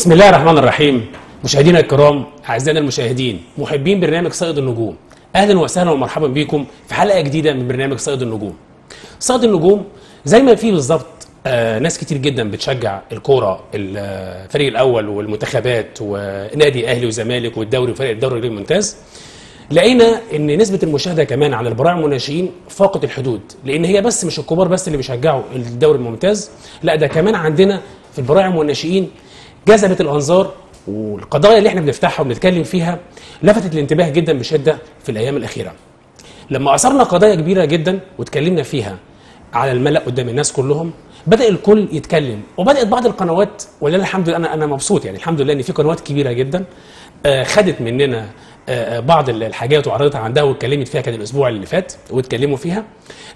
بسم الله الرحمن الرحيم. مشاهدينا الكرام أعزائنا المشاهدين محبين برنامج صيد النجوم. أهلا وسهلا ومرحبا بكم في حلقة جديدة من برنامج صيد النجوم. صيد النجوم زي ما في بالظبط آه ناس كتير جدا بتشجع الكورة الفريق الأول والمنتخبات ونادي أهلي وزمالك والدوري وفريق الدوري الممتاز. لقينا إن نسبة المشاهدة كمان على البراعم والناشئين فاقت الحدود لأن هي بس مش الكبار بس اللي بيشجعوا الدوري الممتاز لا ده كمان عندنا في البراعم والناشئين جذبت الأنظار والقضايا اللي إحنا بنفتحها وبنتكلم فيها لفتت الانتباه جدا بشدة في الأيام الأخيرة. لما أثرنا قضايا كبيرة جدا واتكلمنا فيها على الملأ قدام الناس كلهم بدأ الكل يتكلم. وبدأت بعض القنوات ولله الحمد لله أنا أنا مبسوط يعني الحمد لله إن في قنوات كبيرة جدا آه، خدت مننا آه، آه، بعض الحاجات وعرضتها عندها واتكلمت فيها كان الأسبوع اللي فات واتكلموا فيها.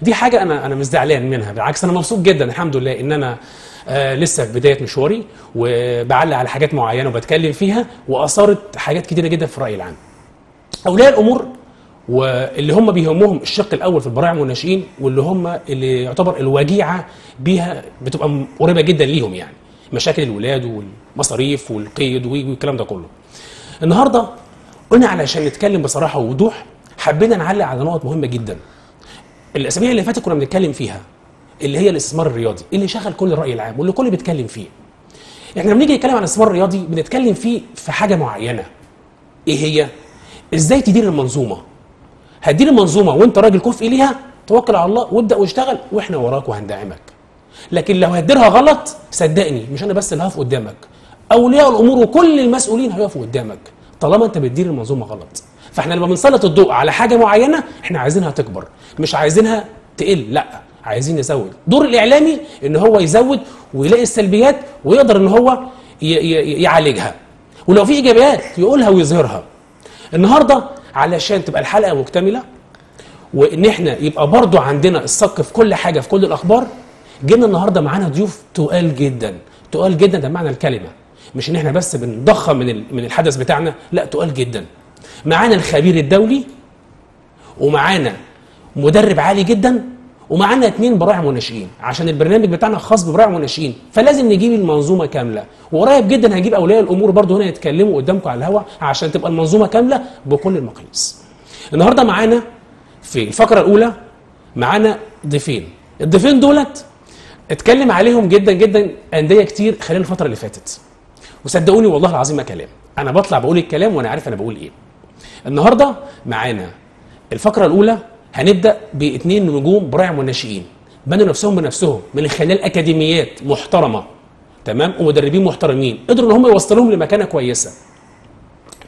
دي حاجة أنا أنا مش زعلان منها بالعكس أنا مبسوط جدا الحمد لله إن أنا آه لسه في بداية مشواري وبعلق على حاجات معينة وبتكلم فيها وأثارت حاجات كتيرة جدا في الراي العام. أولياء الأمور واللي هم بيهمهم الشق الأول في البراعم والناشئين واللي هم اللي يعتبر الوجيعة بيها بتبقى قريبة جدا ليهم يعني مشاكل الولاد والمصاريف والقيد والكلام ده كله. النهارده قلنا علشان نتكلم بصراحة ووضوح حبينا نعلق على نقط مهمة جدا. الأسابيع اللي فاتت كنا بنتكلم فيها اللي هي الاستثمار الرياضي اللي شغل كل الرأي العام واللي الكل بيتكلم فيه. إحنا لما نيجي نتكلم عن الاستثمار الرياضي بنتكلم فيه في حاجة معينة. إيه هي؟ إزاي تدير المنظومة؟ هتدير المنظومة وانت راجل كفء ليها توكل على الله وابدأ واشتغل وإحنا وراك وهندعمك. لكن لو هتديرها غلط صدقني مش أنا بس اللي هقف قدامك. أولياء الأمور وكل المسؤولين هيقفوا قدامك طالما أنت بتدير المنظومة غلط. فاحنا لما بنسلط الضوء على حاجة معينة إحنا عايزينها تكبر مش عايزينها تقل لأ عايزين نزود دور الإعلامي إن هو يزود ويلاقي السلبيات ويقدر إن هو يعالجها. ولو في إيجابيات يقولها ويظهرها. النهارده علشان تبقى الحلقة مكتملة وإن إحنا يبقى برضو عندنا الصك في كل حاجة في كل الأخبار جينا النهارده معانا ضيوف تقال جدا. تقال جدا ده معنى الكلمة. مش إن إحنا بس بنضخم من من الحدث بتاعنا لا تقال جدا. معانا الخبير الدولي ومعانا مدرب عالي جدا ومعانا اتنين براعم وناشئين عشان البرنامج بتاعنا خاص ببراعم وناشئين فلازم نجيب المنظومة كاملة. وقريب جدا هنجيب أولياء الأمور برضو هنا يتكلموا قدامكم على الهواء عشان تبقى المنظومة كاملة بكل المقاييس. النهارده معانا في الفقرة الأولى معانا ضيفين. الضيفين دولت اتكلم عليهم جدا جدا أندية كتير خلال الفترة اللي فاتت. وصدقوني والله العظيم ما كلام أنا بطلع بقول الكلام وأنا عارف أنا بقول إيه. النهارده معانا الفقرة الأولى هنبدأ باثنين نجوم براعم والناشئين بنوا نفسهم بنفسهم من خلال أكاديميات محترمة تمام؟ ومدربين محترمين قدروا إن هم يوصلوهم لمكانة كويسة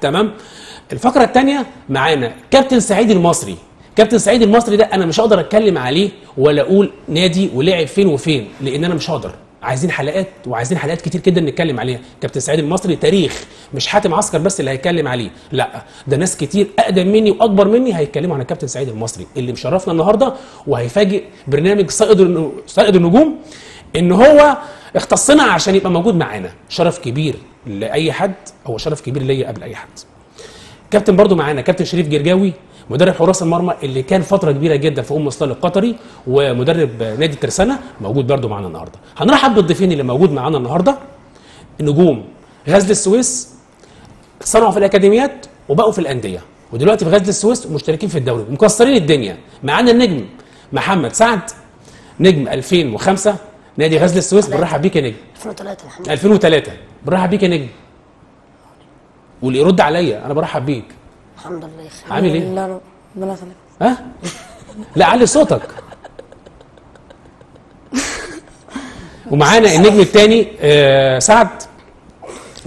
تمام؟ الفقرة الثانية معانا كابتن سعيد المصري. كابتن سعيد المصري ده أنا مش هقدر أتكلم عليه ولا أقول نادي ولعب فين وفين لأن أنا مش هقدر. عايزين حلقات وعايزين حلقات كتير جدا نتكلم عليها. كابتن سعيد المصري تاريخ مش حاتم عسكر بس اللي هيتكلم عليه. لا ده ناس كتير أقدم مني وأكبر مني هيتكلموا عن الكابتن سعيد المصري. اللي مشرفنا النهارده وهيفاجئ برنامج صائد الن- صائد النجوم إن هو اختصنا عشان يبقى موجود معانا. شرف كبير لأي حد هو شرف كبير ليا قبل أي حد. كابتن برضو معانا كابتن شريف جرجاوي. مدرب حراس المرمى اللي كان فترة كبيرة جدا في أم صلال القطري ومدرب نادي ترسانه موجود برضو معانا النهارده. هنرحب بالضيفين اللي موجود معانا النهارده. نجوم غزل السويس صنعوا في الأكاديميات وبقوا في الأندية. ودلوقتي في غزل السويس مشتركين في الدوري مكسرين الدنيا. معانا النجم محمد سعد نجم 2005 نادي غزل السويس. بنرحب بيك يا نجم. 2003 الحمد لله 2003 برحب بيك يا نجم. واللي يرد عليا أنا برحب بيك. الحمد لله أخي عامل إيه؟ لا لا ربنا يخليك. ها؟ لا علي صوتك. ومعانا النجم الثاني آه سعد.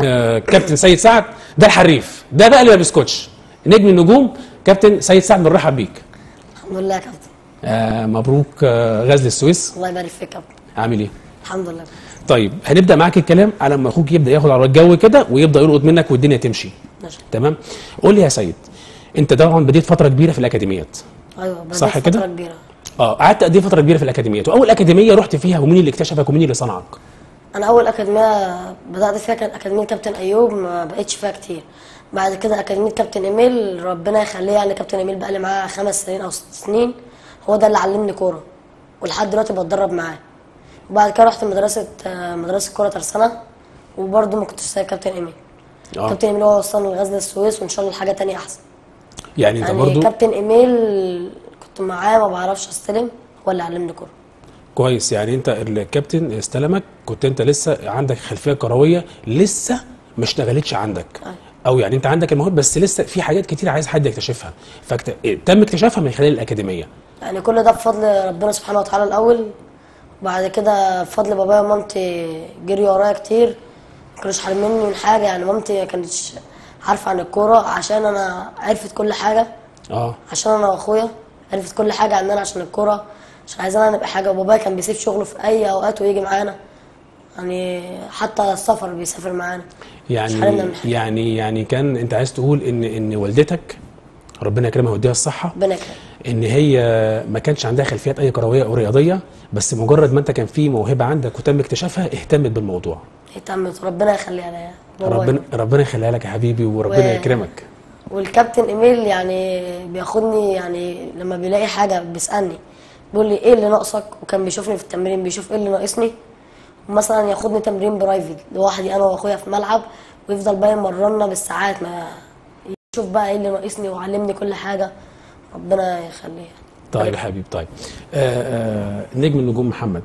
آه كابتن سيد سعد. ده الحريف. ده بقى اللي ما بيسكتش. نجم النجوم كابتن سيد سعد بنرحب بيك. الحمد لله يا كابتن. آه مبروك آه غزل السويس. الله يبارك فيك يا كابتن. عامل إيه؟ الحمد لله طيب هنبدأ معاك الكلام على ما أخوك يبدأ ياخد على الجو كده ويبدأ يلقط منك والدنيا تمشي. ماشي. تمام؟ قول لي يا سيد أنت طبعا بديت فترة كبيرة في الأكاديميات. أيوه بدأت صح فترة كده؟ كبيرة. آه قعدت قد إيه فترة كبيرة في الأكاديميات؟ وأول أكاديمية رحت فيها ومين اللي اكتشفك ومين اللي صنعك؟ أنا أول أكاديمية بدأت فيها كانت أكاديمية كابتن أيوب ما بقتش فيها كتير. بعد كده أكاديمية كابتن إيميل ربنا يخليه يعني كابتن إيميل بقى لي معاه خمس سنين أو ست سنين. هو ده اللي علمني كورة ولحد دلوقتي بتدرب معاه. وبعد كده رحت مدرسة آه، مدرسة كوره ترسانه وبرضه ما كنتش زي كابتن ايميل آه. كابتن ايميل هو وصلني لغزل السويس وإن شاء الله لحاجه تانية أحسن. يعني أنت يعني برضو كابتن ايميل كنت معاه ما بعرفش أستلم هو اللي علمني كورة. كويس. يعني أنت الكابتن استلمك كنت أنت لسه عندك خلفية كروية لسه ما اشتغلتش عندك. أيوة. أو يعني أنت عندك الموهبه بس لسه في حاجات كتير عايز حد يكتشفها. فتم اكتشافها من خلال الأكاديمية. يعني كل ده بفضل ربنا سبحانه وتعالى الأول وبعد كده بفضل بابايا ومامتي جريوا ورايا كتير ما كانوش حارميني من حاجة. يعني مامتي ما كانتش عارفة عن الكورة عشان أنا عرفت كل حاجة. آه. عشان أنا وأخويا عرفت كل حاجة عننا عشان الكورة عشان عايزانا نبقى حاجة. وبابايا كان بيسيب شغله في أي أوقات ويجي معانا. يعني حتى السفر بيسافر معانا. يعني يعني يعني كان أنت عايز تقول إن إن والدتك ربنا يكرمها ويديها الصحة؟ ربنا يكرمك إن هي ما كانش عندها خلفيات أي كروية أو رياضية بس مجرد ما أنت كان في موهبة عندك وتم اكتشافها اهتمت بالموضوع. اهتمت. ربنا يخليها ليا. ربنا ربنا يخليها لك يا حبيبي وربنا و- يكرمك. والكابتن إيميل يعني بياخدني يعني لما بيلاقي حاجة بيسألني بيقول لي إيه اللي ناقصك؟ وكان بيشوفني في التمرين بيشوف إيه اللي ناقصني. مثلا ياخدني تمرين برايفت لوحدي أنا وأخويا في ملعب ويفضل بقى يمرنا بالساعات ما يشوف بقى إيه اللي ناقصني وعلمني كل حاجة. ربنا يخليها. طيب يا حبيبي طيب. آه آه نجم النجوم محمد.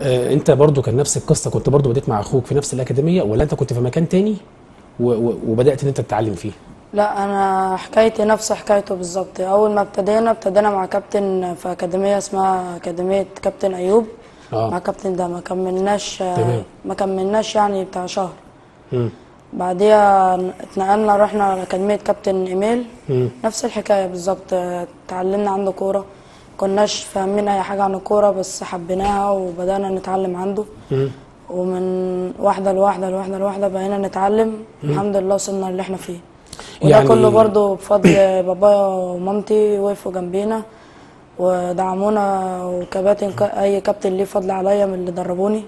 آه انت برضو كان نفس القصة كنت برضو بديت مع أخوك في نفس الأكاديمية ولا انت كنت في مكان تاني وبدأت ان انت تتعلم فيه؟ لا أنا حكايتي نفس حكايته بالظبط. اول ما ابتدينا ابتدينا مع كابتن في أكاديمية اسمها أكاديمية كابتن أيوب. آه. مع كابتن ده ما كملناش تمام. ما كملناش يعني بتاع شهر. مم. بعديها اتنقلنا رحنا لاكاديميه كابتن إيميل. مم. نفس الحكاية بالظبط اتعلمنا عنده كورة. كناش فاهمين أي حاجة عن الكورة بس حبيناها وبدأنا نتعلم عنده. مم. ومن واحدة لواحدة لواحدة لواحدة بقينا نتعلم. الحمد لله وصلنا اللي إحنا فيه. وده يعني- كله برضو بفضل بابايا ومامتي وقفوا جنبينا ودعمونا وكباتن أي كابتن ليه فضل عليا من اللي دربوني.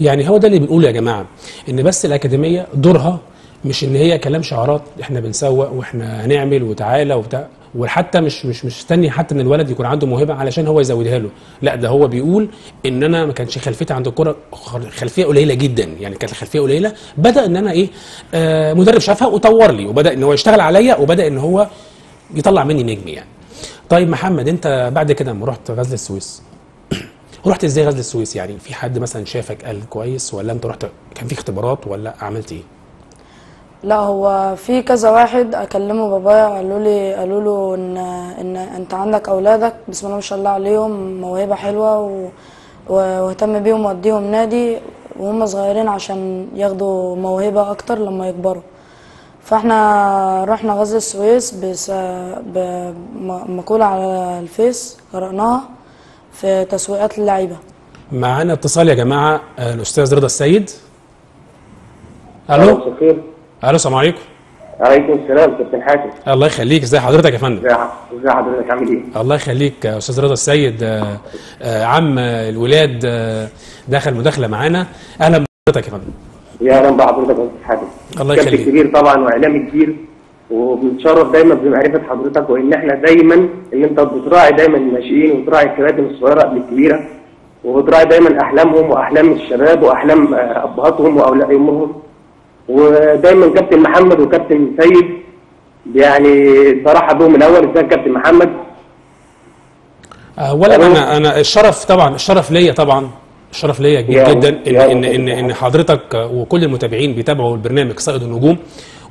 يعني هو ده اللي بنقوله يا جماعة إن بس الأكاديمية دورها مش إن هي كلام شعارات إحنا بنسوق وإحنا هنعمل وتعالى وبتاع وحتى مش مش مش مستني حتى إن الولد يكون عنده موهبة علشان هو يزودها له. لا ده هو بيقول إن أنا ما كانش خلفيتي عند الكورة خل- خلفية قليلة جدا يعني كانت الخلفيه قليلة. بدأ إن أنا إيه آه مدرب شافها وطور لي وبدأ إن هو يشتغل عليا وبدأ إن هو يطلع مني نجم يعني. طيب محمد أنت بعد كده لما رحت غزل السويس رحت إزاي غزل السويس؟ يعني في حد مثلا شافك قال كويس ولا انت رحت كان في اختبارات ولا عملت إيه؟ لا هو في كذا واحد أكلمه بابايا قالوا لي قالوا له إن إن أنت عندك أولادك بسم الله ما شاء الله عليهم موهبة حلوة واهتم بيهم ووديهم نادي وهم صغيرين عشان ياخدوا موهبة أكتر لما يكبروا. فإحنا رحنا غزل السويس بس بمقولة على الفيس قرأناها. في تسويقات اللعيبة. معانا اتصال يا جماعة آه، الأستاذ رضا السيد. ألو؟ مساء الخير ألو السلام عليكم. عليكم السلام كابتن حاتم. الله يخليك ازي حضرتك يا فندم؟ ازي حضرتك؟ عامل إيه؟ الله يخليك يا أستاذ رضا السيد آه، آه، عم الولاد آه، دخل مداخلة معانا. أهلا بحضرتك يا فندم. يا أهلا بحضرتك يا كابتن حاتم. الله كابتن يخليك. كبير طبعا وإعلامي كبير. وبنتشرف دايما بمعرفة حضرتك وإن إحنا دايما إن أنت بتراعي دايما الناشئين وتراعي الكباتن الصغيرة قبل الكبيرة وبتراعي دايما أحلامهم وأحلام الشباب وأحلام آه، أبهاتهم واولاد أمهم ودايما كابتن محمد وكابتن سيد يعني صراحة بهم الأول ازيك كابتن محمد اولا ألو. أنا أنا الشرف طبعا الشرف ليا طبعا الشرف ليا كبير جدا ان ان ان إن حضرتك وكل المتابعين بيتابعوا البرنامج صائد النجوم.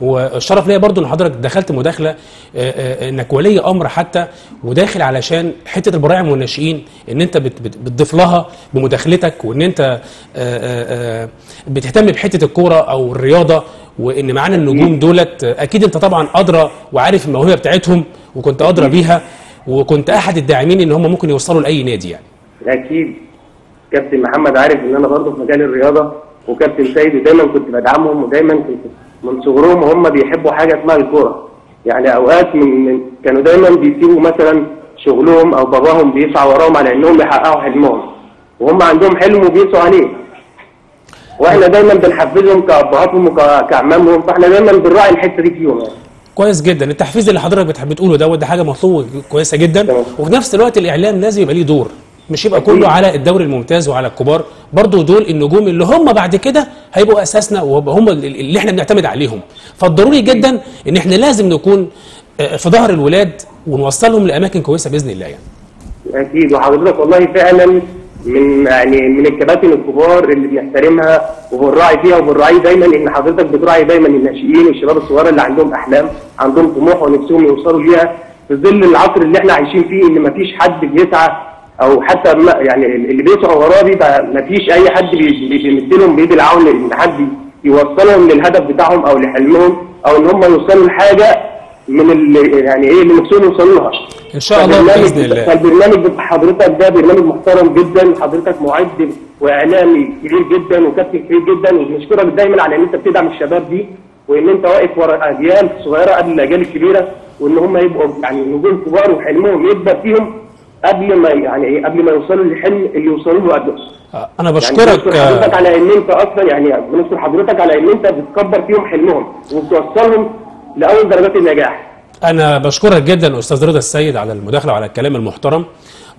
والشرف ليا برضو إن حضرتك دخلت مداخلة آه، آه، إنك ولي أمر حتى وداخل علشان حتة البراعم والناشئين إن أنت بت- بت- بتضيف لها بمداخلتك وإن أنت آه، بتهتم بحتة الكورة أو الرياضة وإن معانا النجوم دولت أكيد أنت طبعا أدرى وعارف الموهبة بتاعتهم وكنت أدرى بيها وكنت أحد الداعمين إن هم ممكن يوصلوا لأي نادي يعني. أكيد. كابتن محمد عارف إن أنا برضه في مجال الرياضة وكابتن سيد ودايما كنت بدعمهم ودايما كنت من صغرهم وهم بيحبوا حاجة اسمها الكورة. يعني أوقات من, من كانوا دايما بيسيبوا مثلا شغلهم أو باباهم بيسعى وراهم على إنهم يحققوا حلمهم. وهم عندهم حلم وبيسعوا عليه. وإحنا دايما بنحفزهم كأبهاتهم وكأعمامهم فإحنا دايما بنراعي الحتة دي فيهم يعني كويس جدا. التحفيز اللي حضرتك بتحب تقوله دوت ده حاجة مطلوبه كويسة جدا. وفي نفس الوقت الاعلام لازم يبقى ليه دور. مش يبقى. كله على الدوري الممتاز وعلى الكبار. برضو دول النجوم اللي هم بعد كده هيبقوا أساسنا وهم اللي إحنا بنعتمد عليهم. فالضروري جدا إن إحنا لازم نكون آه، في ظهر الولاد ونوصلهم لأماكن كويسة بإذن الله يعني. أكيد. وحضرتك والله فعلا من يعني من الكباتن الكبار اللي بنحترمها وبنراعي فيها وبنراعي دايما. إن حضرتك بتراعي دايما الناشئين والشباب الصغار اللي عندهم أحلام عندهم طموح ونفسهم يوصلوا ليها في ظل العصر اللي إحنا عايشين فيه إن مفيش حد بيسعى أو حتى ما يعني اللي بيسعوا وراه بيبقى مفيش أي حد بي- بي- بيمدلهم بايد العون إن حد يوصلهم للهدف بتاعهم أو لحلمهم أو إن هم يوصلوا لحاجة من اللي يعني إيه اللي نفسهم يوصلوا لها إن شاء الله بإذن الله. فالبرنامج بتاع حضرتك ده برنامج محترم جدا حضرتك معد واعلامي كبير جدا وكابتن كبير جدا وبنشكرك دايما على إن أنت بتدعم الشباب دي وإن أنت واقف ورا أجيال صغيرة قبل الأجيال الكبيرة وإن هم يبقوا يعني نجوم كبار وحلمهم يكبر فيهم. قبل ما يعني إيه قبل ما يوصلوا للحلم اللي يوصلوا له قبله آه، أنا يعني بشكرك آه، حضرتك على إن أنت أصلا يعني بنشكر حضرتك على إن أنت بتكبر فيهم حلمهم وبتوصلهم لأول درجات النجاح. أنا بشكرك جدا أستاذ رضا السيد على المداخلة وعلى الكلام المحترم.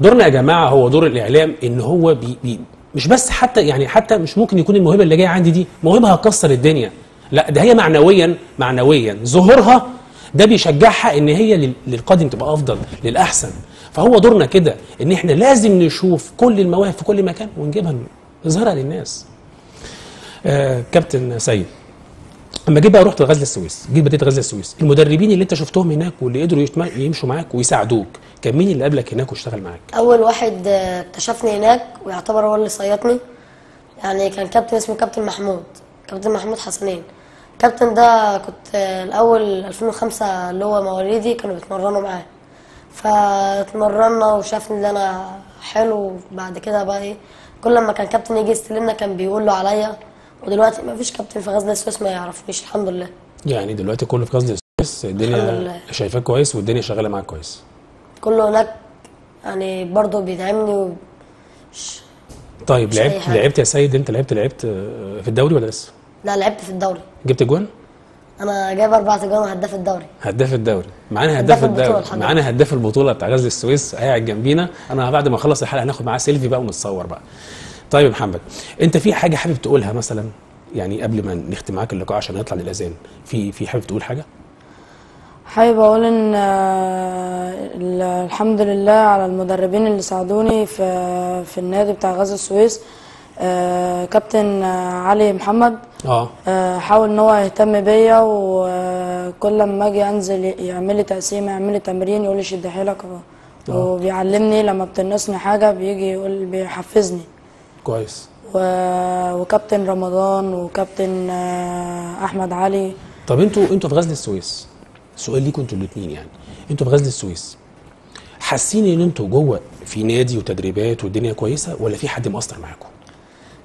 دورنا يا جماعة هو دور الإعلام إن هو بي بي مش بس حتى يعني حتى مش ممكن يكون الموهبة اللي جاية عندي دي موهبه هتكسر الدنيا. لا ده هي معنويا معنويا. ظهورها ده بيشجعها إن هي لل- للقادم تبقى أفضل للأحسن. فهو دورنا كده إن إحنا لازم نشوف كل المواهب في كل مكان ونجيبها نظهرها للناس. آه كابتن سيد اما جيت بقى رحت غزل السويس جيت بديت غزل السويس المدربين اللي أنت شفتهم هناك واللي قدروا يمشوا معاك ويساعدوك كان مين اللي قابلك هناك واشتغل معاك؟ أول واحد آه، اكتشفني هناك ويعتبر هو اللي صيطني يعني كان كابتن اسمه كابتن محمود كابتن محمود حسنين. الكابتن ده كنت آه، الأول 2005 اللي هو مواليدي كانوا بيتمرنوا معاه. فاتمرنا وشافني إن أنا حلو. بعد كده بقى إيه كل لما كان كابتن يجي يستلمنا كان بيقول له عليا ودلوقتي ما فيش كابتن في غزل السويس ما يعرفنيش الحمد لله. يعني دلوقتي كله في غزل السويس الدنيا. شايفاك كويس والدنيا شغالة معاك كويس. كله هناك يعني برضه بيدعمني و... طيب لعبت. لعبت يا سيد أنت لعبت لعبت في الدوري ولا لسه؟ لا لعبت في الدوري. جبت جوان أنا جايب أربع تجوان وهداف الدوري. هداف الدوري. معانا هداف هداف الدوري. معانا هداف البطولة بتاع غزل السويس قاعد جنبينا. أنا بعد ما أخلص الحلقة هناخد معاه سيلفي بقى ونتصور بقى. طيب يا محمد أنت في حاجة حابب تقولها مثلا؟ يعني قبل ما نختم معاك اللقاء عشان نطلع للأذان في في حابب تقول حاجة؟ حابب أقول إن آه، ال- الحمد لله على المدربين اللي ساعدوني في في النادي بتاع غزل السويس. آه، كابتن آه، علي محمد. آه. آه، حاول إن هو يهتم بيا وكل لما أجي أنزل يعمل لي تقسيمه يعمل لي تمرين يقول لي شد حيلك وبيعلمني لما بتنقصني حاجة بيجي يقول بيحفزني. كويس. و- وكابتن رمضان وكابتن آه، أحمد علي. طب أنتوا أنتوا في غزل السويس سؤال ليكم أنتوا الاثنين يعني أنتوا في غزل السويس حاسين إن أنتوا جوه في نادي وتدريبات والدنيا كويسة ولا في حد مقصر معاكم؟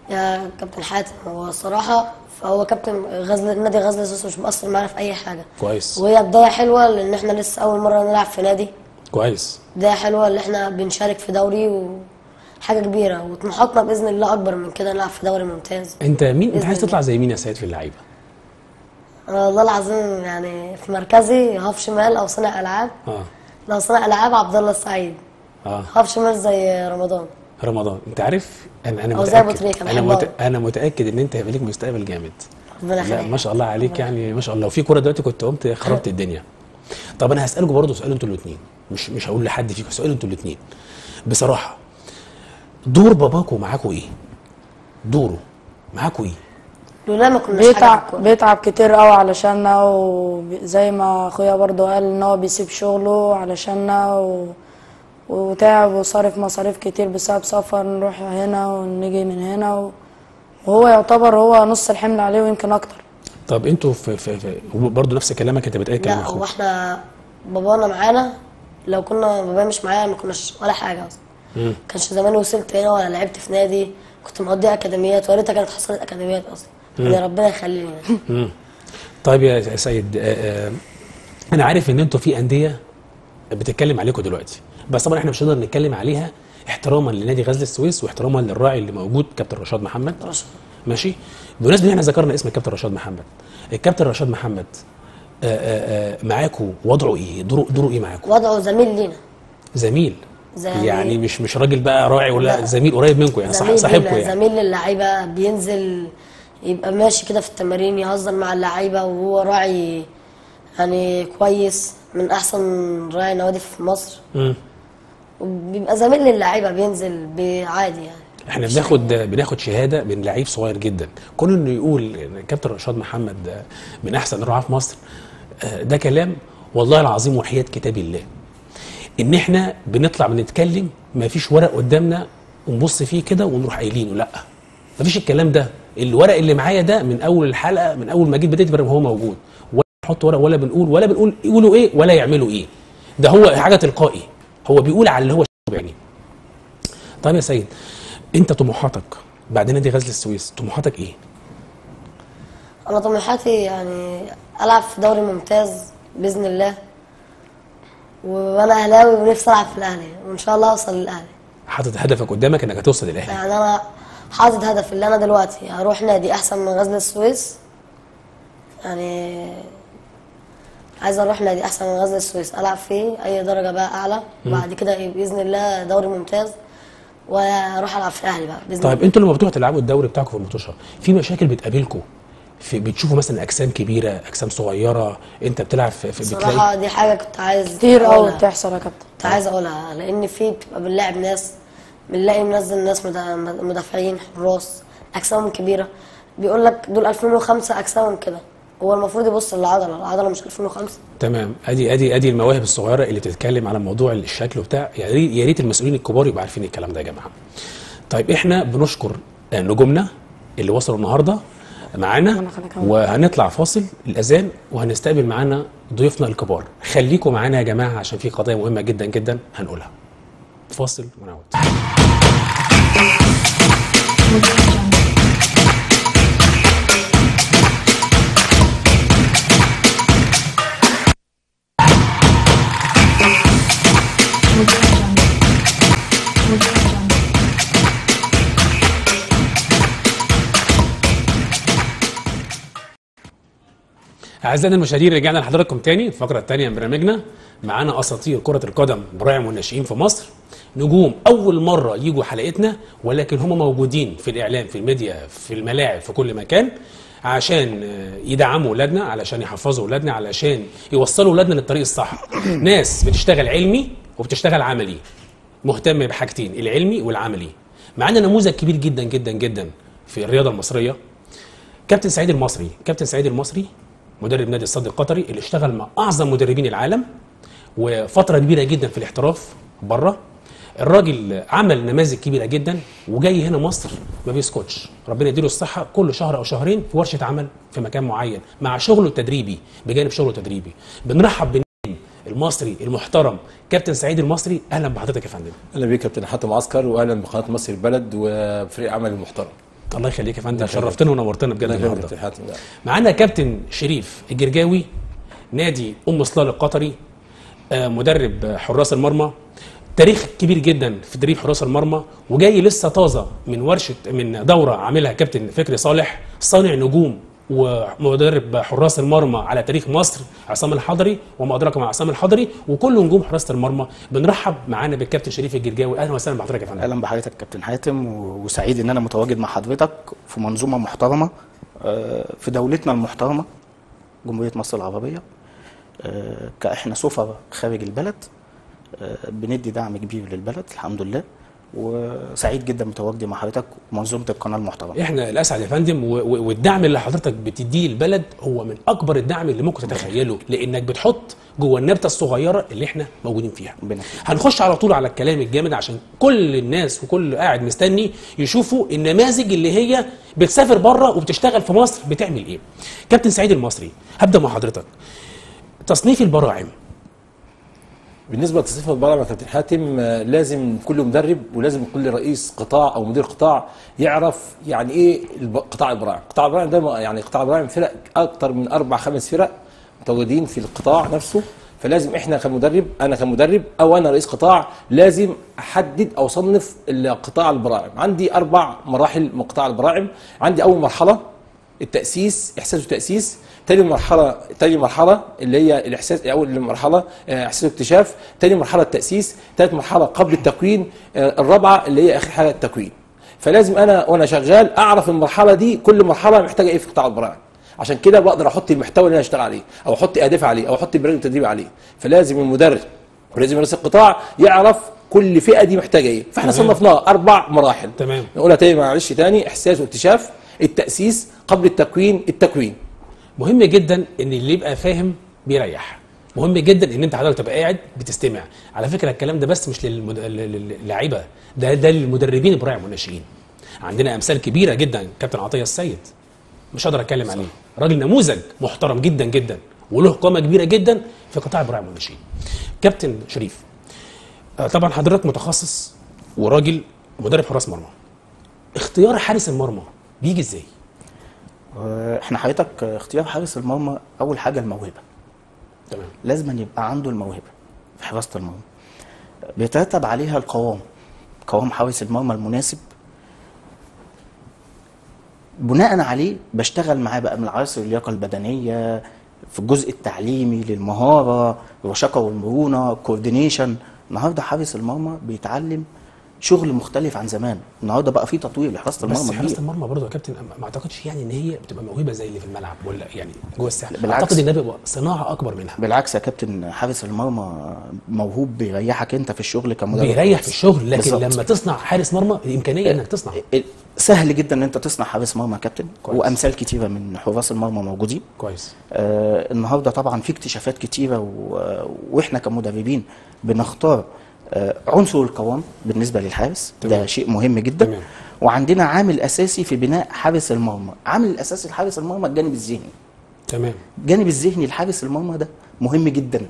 يا كابتن حاتم هو الصراحة فهو كابتن غزل نادي غزل السويس مش مقصر معانا في أي حاجة. كويس. وهي بداية حلوة لأن إحنا لسه أول مرة نلعب في نادي. كويس. بداية حلوة اللي إحنا بنشارك في دوري وحاجة كبيرة. وطموحاتنا بإذن الله أكبر من كده نلعب في دوري ممتاز. أنت مين أنت عايز. تطلع زي مين يا سيد في اللعيبة؟ والله العظيم يعني في مركزي half شمال أو صانع ألعاب. آه. لو صانع ألعاب عبد الله السعيد. آه. half شمال زي رمضان. رمضان. انت عارف؟ أنا أنا متأكد. أنا مت... أنا متأكد إن أنت هيبقى ليك مستقبل جامد. ربنا لا يخليك. ما شاء الله عليك يعني ما شاء الله. لو في كورة دلوقتي كنت قمت خربت الدنيا. طب أنا هسالكم برضه سؤال أنتوا الاثنين مش مش هقول لحد فيكم سؤال أنتوا الاثنين بصراحة دور باباكوا معاكوا إيه؟ دوره معاكوا إيه؟ لولا ما كناش بيتعب. بيتعب كتير قوي علشاننا وزي ما أخويا برضو قال إن هو بيسيب شغله علشاننا و... وتعب وصارف مصاريف كتير بسبب سفر نروح هنا ونيجي من هنا. وهو يعتبر هو نص الحمل عليه ويمكن أكتر طب أنتوا في, في, في برضه نفس كلامك انت بتقول كلام لا هو إحنا بابانا معانا لو كنا بابايا مش معايا ما كناش ولا حاجة أصلا. كانش زمان وصلت هنا ولا لعبت في نادي كنت مقضي أكاديميات وريتها كانت حصلت أكاديميات أصلا يعني ربنا يخليني يعني. طيب يا يا سيد آه، آه، أنا عارف إن أنتوا في أندية بتتكلم عليكم دلوقتي بس طبعا إحنا مش هنقدر نتكلم عليها احتراما لنادي غزل السويس واحتراما للراعي اللي موجود كابتن رشاد محمد. رشاد. ماشي؟ بمناسبة إن إحنا ذكرنا اسم الكابتن رشاد محمد الكابتن رشاد محمد آه، آه، آه، معاكوا وضعه إيه؟ دوره دوره إيه معاكوا وضعه زميل لينا. زميل. زي يعني مش مش راجل بقى راعي ولا لا. زميل قريب منكم يعني صح زميل صاحبكم يعني. زميل للعيبة بينزل يبقى ماشي كده في التمارين يهزر مع اللعيبة وهو راعي يعني كويس من أحسن راعي نوادي في مصر. مم. وبيبقى زميل للعيبة بينزل عادي يعني. إحنا بناخد بناخد شهادة من لعيب صغير جدا. كون إنه يقول كابتن رشاد محمد من أحسن الرعاة في مصر آه، ده كلام والله العظيم وحياة كتاب الله. إن إحنا بنطلع بنتكلم ما فيش ورق قدامنا ونبص فيه كده ونروح قايلينه لأ. ما فيش الكلام ده. الورق اللي معايا ده من أول الحلقة من أول ما جيت بديت هو موجود. ولا نحط ورق ولا بنقول ولا بنقول يقولوا إيه ولا يعملوا إيه. ده هو حاجة تلقائي. هو بيقول على اللي هو شايفه بعينيه طيب يا سيد انت طموحاتك بعد نادي غزل السويس طموحاتك إيه؟ أنا طموحاتي يعني العب في دوري ممتاز بإذن الله وأنا اهلاوي ونفسي العب في الاهلي وان شاء الله اوصل للاهلي. حاطط هدفك قدامك انك هتوصل للاهلي. يعني أنا حاطط هدف اللي أنا دلوقتي هروح نادي احسن من غزل السويس يعني عايز أروح نادي أحسن من غزل السويس. ألعب فيه أي درجة بقى أعلى. وبعد كده بإذن الله دوري ممتاز. وأروح ألعب في الأهلي بقى بإذن طيب أنتوا لما بتروحوا تلعبوا الدوري بتاعكم في المطوشه في مشاكل بتقابلكم؟ في بتشوفوا مثلا أجسام كبيرة أجسام صغيرة؟ أنت بتلعب في, في بتلاقي دي حاجة كنت عايز كتير قوي. بتحصل يا كابتن. كنت عايز أقولها لأن في بتبقى بنلاعب ناس بنلاقي منزل ناس مدا- مدافعين حراس أجسامهم كبيرة. بيقول لك دول 2005 أجسامهم كده. هو المفروض يبص للعضلة العضلة مش 2005 تمام. أدي أدي أدي المواهب الصغيرة اللي بتتكلم على موضوع الشكل وبتاع. يا ريت يا ريت المسؤولين الكبار يبقوا عارفين الكلام ده يا جماعة. طيب إحنا بنشكر نجومنا اللي وصلوا النهارده معانا. وهنطلع فاصل الأذان وهنستقبل معانا ضيوفنا الكبار. خليكم معانا يا جماعة عشان في قضايا مهمة جدا جدا هنقولها. فاصل ونعود. أعزائنا المشاهدين رجعنا لحضراتكم تاني الفقرة الثانية من برنامجنا. معانا أساطير كرة القدم براعم والناشئين في مصر. نجوم أول مرة يجوا حلقتنا ولكن هم موجودين في الإعلام في الميديا في الملاعب في كل مكان عشان آه، يدعموا ولادنا علشان يحفظوا ولادنا علشان يوصلوا ولادنا للطريق الصح. ناس بتشتغل علمي وبتشتغل عملي مهتم بحاجتين العلمي والعملي. معانا نموذج كبير جدا جدا جدا في الرياضة المصرية. كابتن سعيد المصري. كابتن سعيد المصري مدرب نادي الصد القطري اللي اشتغل مع أعظم مدربين العالم وفترة كبيرة جدا في الاحتراف بره الراجل عمل نماذج كبيرة جدا وجاي هنا مصر ما بيسكتش ربنا يديله الصحة كل شهر أو شهرين في ورشة عمل في مكان معين مع شغله التدريبي بجانب شغله التدريبي. بنرحب بالنجم المصري المحترم كابتن سعيد المصري. أهلا بحضرتك يا فندم. أهلا بيك كابتن حاتم عسكر واهلا بقناة مصر البلد وفريق عمل المحترم. الله يخليك يا فندم. شرفتنا ونورتنا بجد النهارده. معانا كابتن شريف الجرجاوي نادي أم صلال القطري آه، مدرب حراس المرمى. تاريخ كبير جدا في تدريب حراس المرمى وجاي لسه طازة من ورشة من دورة عاملها كابتن فكري صالح صانع نجوم. ومدرب حراس المرمى على تاريخ مصر عصام الحضري وما أدراك مع عصام الحضري وكل نجوم حراسه المرمى. بنرحب معانا بالكابتن شريف الجرجاوي. أهلا وسهلا بحضرتك يا فندم. أهلا بحضرتك كابتن حاتم وسعيد إن أنا متواجد مع حضرتك في منظومة محترمة آه، في دولتنا المحترمة جمهورية مصر العربية. آه، كإحنا سفر خارج البلد آه، بندي دعم كبير للبلد الحمد لله. وسعيد جدا بتواجدي مع حضرتك ومنظومة القناة المحترمة. إحنا الاسعد يا فندم والدعم اللي حضرتك بتديه البلد هو من أكبر الدعم اللي ممكن تتخيله لإنك بتحط جوه النبتة الصغيرة اللي إحنا موجودين فيها. يخليك. هنخش على طول على الكلام الجامد عشان كل الناس وكل قاعد مستني يشوفوا النماذج اللي هي بتسافر بره وبتشتغل في مصر بتعمل إيه. كابتن سعيد المصري هبدأ مع حضرتك. تصنيف البراعم. بالنسبة لتصنيف يا كابتن حاتم آه، لازم كل مدرب ولازم كل رئيس قطاع أو مدير قطاع يعرف يعني إيه قطاع البراعم قطاع البراعم ده يعني قطاع البراعم فرق أكتر من أربع خمس فرق متواجدين في القطاع نفسه. فلازم إحنا كمدرب أنا كمدرب أو أنا رئيس قطاع لازم أحدد أو أصنف القطاع البراعم عندي أربع مراحل من قطاع البراعم عندي أول مرحلة التأسيس إحساس وتأسيس. تاني مرحلة تاني مرحلة اللي هي الإحساس أول مرحلة آه، إحساس واكتشاف تاني مرحلة التأسيس ثالث مرحلة قبل التكوين آه، الرابعة اللي هي آخر حاجة التكوين. فلازم أنا وأنا شغال أعرف المرحلة دي كل مرحلة محتاجة إيه في قطاع البراعم. عشان كده بقدر أحط المحتوى اللي أنا اشتغل عليه أو أحط اهداف عليه أو أحط برنامج تدريب عليه. فلازم المدرب ولازم رئيس القطاع يعرف كل فئة دي محتاجة إيه. فإحنا. صنفناها أربع مراحل. تمام. نقولها تاني معلش تاني إحساس واكتشاف التأسيس قبل التكوين التكوين. مهم جدا إن اللي يبقى فاهم بيريح. مهم جدا إن أنت حضرتك تبقى قاعد بتستمع. على فكرة الكلام ده بس مش للمد- لل- للعيبه ده ده للمدربين البراعم والناشئين عندنا أمثال كبيرة جدا. كابتن عطية السيد. مش هقدر أتكلم عليه. راجل نموذج محترم جدا جدا. وله قامة كبيرة جدا في قطاع البراعم والناشئين كابتن شريف آه، طبعا حضرتك متخصص وراجل مدرب حراس مرمى. اختيار حارس المرمى بيجي إزاي؟ إحنا حضرتك اختيار حارس المرمى أول حاجة الموهبة. تمام. لازم يبقى عنده الموهبة في حراسة المرمى. بيترتب عليها القوام قوام حارس المرمى المناسب. بناء عليه بشتغل معاه بقى من العناصر اللياقة البدنية في الجزء التعليمي للمهارة الرشاقه والمرونة كوردينيشن النهارده حارس المرمى بيتعلم شغل مختلف عن زمان. النهارده بقى في تطوير لحراسة بس المرمى حراسة كبير. المرمى برضه يا كابتن ما أعتقدش يعني إن هي بتبقى موهبة زي اللي في الملعب ولا يعني جوه الساحة. بالعكس. أعتقد إن ده بيبقى صناعة أكبر منها. بالعكس يا كابتن حارس المرمى موهوب بيريحك أنت في الشغل كمدرب بيريح في الشغل لكن بالظبط. لما تصنع حارس مرمى الإمكانية إنك تصنع. سهل جدا إن أنت تصنع حارس مرمى يا كابتن. كويس. وأمثال كتيرة من حراس المرمى موجودين. كويس. آه النهارده طبعا في اكتشافات كتيرة و... وإحنا كمدربين بنختار عنصر القوام بالنسبة للحارس. ده شيء مهم جدا. تمام. وعندنا عامل أساسي في بناء حارس المرمى. عامل الاساسي لحارس المرمى الجانب الذهني. تمام. الجانب الذهني لحارس المرمى ده مهم جدا.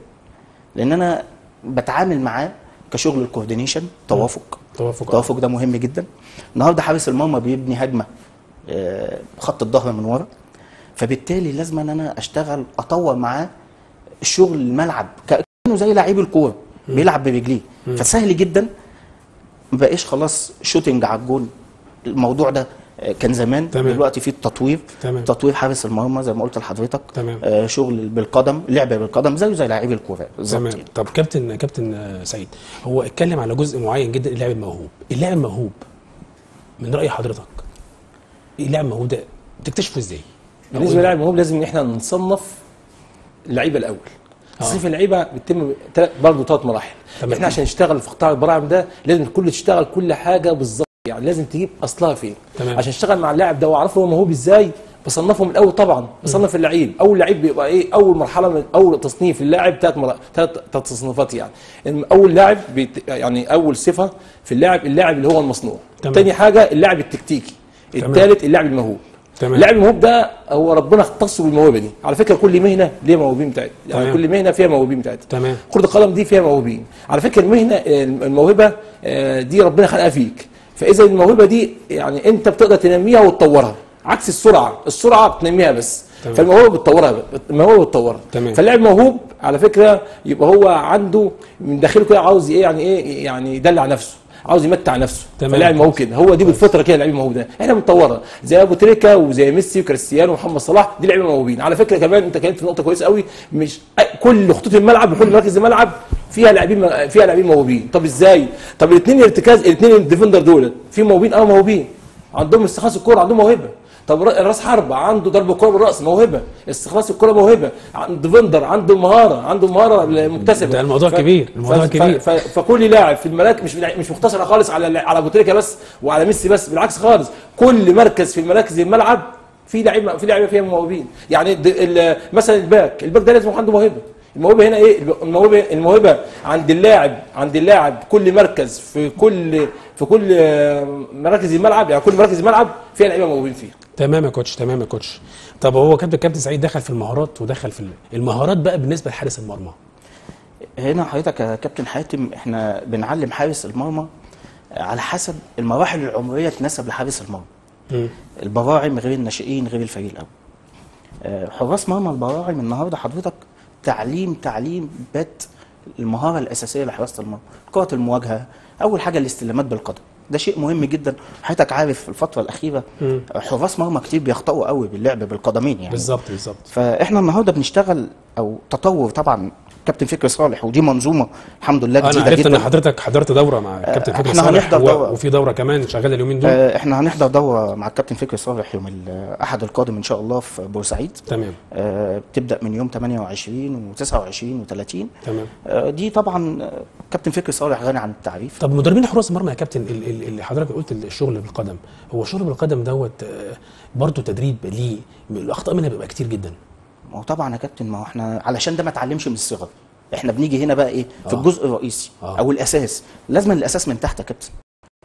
لأن أنا بتعامل معاه كشغل ال coordination توافق. توافق. التوافق ده مهم جدا. النهارده حارس المرمى بيبني هجمة آه، خط الظهر من ورا. فبالتالي لازم أن أنا أشتغل أطور معاه الشغل الملعب. كأنه زي لعيب الكورة. بيلعب برجليه. فسهل جدا. ما بقاش خلاص shooting على الجون. الموضوع ده كان زمان تمام. دلوقتي في التطوير. تمام. تطوير حارس المرمى زي ما قلت لحضرتك. تمام. آه شغل بالقدم لعب بالقدم زيه زي لعيب الكورة. بالظبط تمام. طب كابتن كابتن آه، سعيد هو اتكلم على جزء معين جدا اللاعب الموهوب. اللاعب الموهوب من رأي حضرتك اللاعب الموهوب ده تكتشفه إزاي؟ بالنسبة للاعب الموهوب لازم إن إحنا نصنف اللعيبه الأول. تصنيف اللعيبة بيتم برضه ثلاث مراحل. تمام. إحنا عشان نشتغل في قطاع البراعم ده لازم الكل تشتغل كل حاجة بالظبط. يعني لازم تجيب اصلها فين تمام. عشان اشتغل مع اللاعب ده وأعرفه هو موهوب إزاي بصنفه من الأول طبعا بصنف اللعيب. أول لعيب بيبقى إيه؟ أول مرحلة من أول تصنيف اللاعب ثلاث مرا... ثلاث تصنيفات يعني. أول لاعب بيت... يعني أول صفة في اللاعب اللاعب اللي هو المصنوع. تمام. تاني حاجة اللاعب التكتيكي. الثالث اللاعب الموهوب تمام. اللاعب الموهوب ده هو ربنا اختصه بالموهبة دي. على فكرة كل مهنة ليها موهوبين بتاعتها. يعني. كل مهنة فيها موهوبين بتاعتها. تمام. كرة القدم دي فيها موهوبين. على فكرة المهنة الموهبة آه، دي ربنا خلقها فيك. فإذا الموهبة دي يعني أنت بتقدر تنميها وتطورها. عكس السرعة. السرعة بتنميها بس. تمام. فالموهبة بتطورها الموهبة بتطورها. تمام. فاللاعب موهوب على فكرة يبقى هو عنده من داخله كده عاوز إيه؟ يعني إيه؟ يعني يدلع نفسه. عاوز يمتع نفسه. تمام. فاللاعب موهوب كده. هو دي بالفطرة كده اللعيب الموهوب ده. إحنا بنطورها. زي ابو تريكة وزي ميسي وكريستيانو ومحمد صلاح دي لعيبة موهوبين. على فكرة كمان انت كانت في نقطة كويسة قوي. مش كل خطوط الملعب وكل مراكز الملعب فيها لاعبين فيها لاعبين موهوبين. طب إزاي؟ طب الاثنين ارتكاز الاثنين ال defender دول في موهوبين آه موهوبين. عندهم استخلاص الكورة عندهم موهبة. طب رأ- راس حربة عنده ضرب كوره بالرأس موهبة. استخلاص الكوره موهبة. عند defender عنده مهارة عنده مهارة مكتسبة. ده الموضوع كبير، الموضوع ف- كبير. ف- فكل لاعب في المراكز مش مش مقتصره خالص على على أبو تريكة بس وعلى ميسي بس بالعكس خالص. كل مركز في مراكز الملعب في لعيبه في لعيبة فيها موهوبين يعني د- ال- مثلا ال back. ال back ده لازم عنده موهبة. الموهبة هنا إيه؟ الموهبه الموهبة عند اللاعب عند اللاعب كل مركز في كل في كل آه، مراكز الملعب يعني كل مراكز الملعب فيها لعيبة موهوبين فيها. تمام يا coach تمام يا coach. طب هو كابتن كابتن سعيد دخل في المهارات ودخل في ال- المهارات بقى بالنسبة لحارس المرمى. هنا حضرتك يا كابتن حاتم إحنا بنعلم حارس المرمى على حسب المراحل العمرية تناسب لحارس المرمى. البراعم غير الناشئين غير الفريق الأول. آه، حراس مرمى البراعم النهارده حضرتك تعليم تعليم بات المهارة الأساسية لحراسة المرمى. كرة المواجهة أول حاجة الاستلامات بالقدم. ده شيء مهم جدا. حضرتك عارف الفترة الأخيرة حراس مرمى كتير بيخطئوا قوي باللعب بالقدمين يعني. بالظبط بالظبط. فإحنا النهارده بنشتغل أو تطور طبعا كابتن فكري صالح ودي منظومة الحمد لله أنا جديدة عرفت جدا. ان حضرتك حضرت دورة مع كابتن فكري إحنا صالح هنحضر دورة. وفي دورة كمان شغالة اليومين دول. آه، إحنا هنحضر دورة مع الكابتن فكري صالح يوم الأحد القادم إن شاء الله في بورسعيد. تمام. آه، بتبدأ من يوم 28 و29 و30 تمام. دي طبعا آه، كابتن فكري صالح غني عن التعريف. طب مدربين حراس المرمى يا كابتن ال- ال- اللي حضرتك قلت الشغل بالقدم هو الشغل بالقدم دوت آه، برضه تدريب ليه الأخطاء منها بيبقى كتير جدا. ما هو طبعا يا كابتن ما هو إحنا علشان ده ما اتعلمش من الصغر. إحنا بنيجي هنا بقى إيه؟ في آه. الجزء الرئيسي آه. أو الأساس. لازم الأساس من تحت يا كابتن.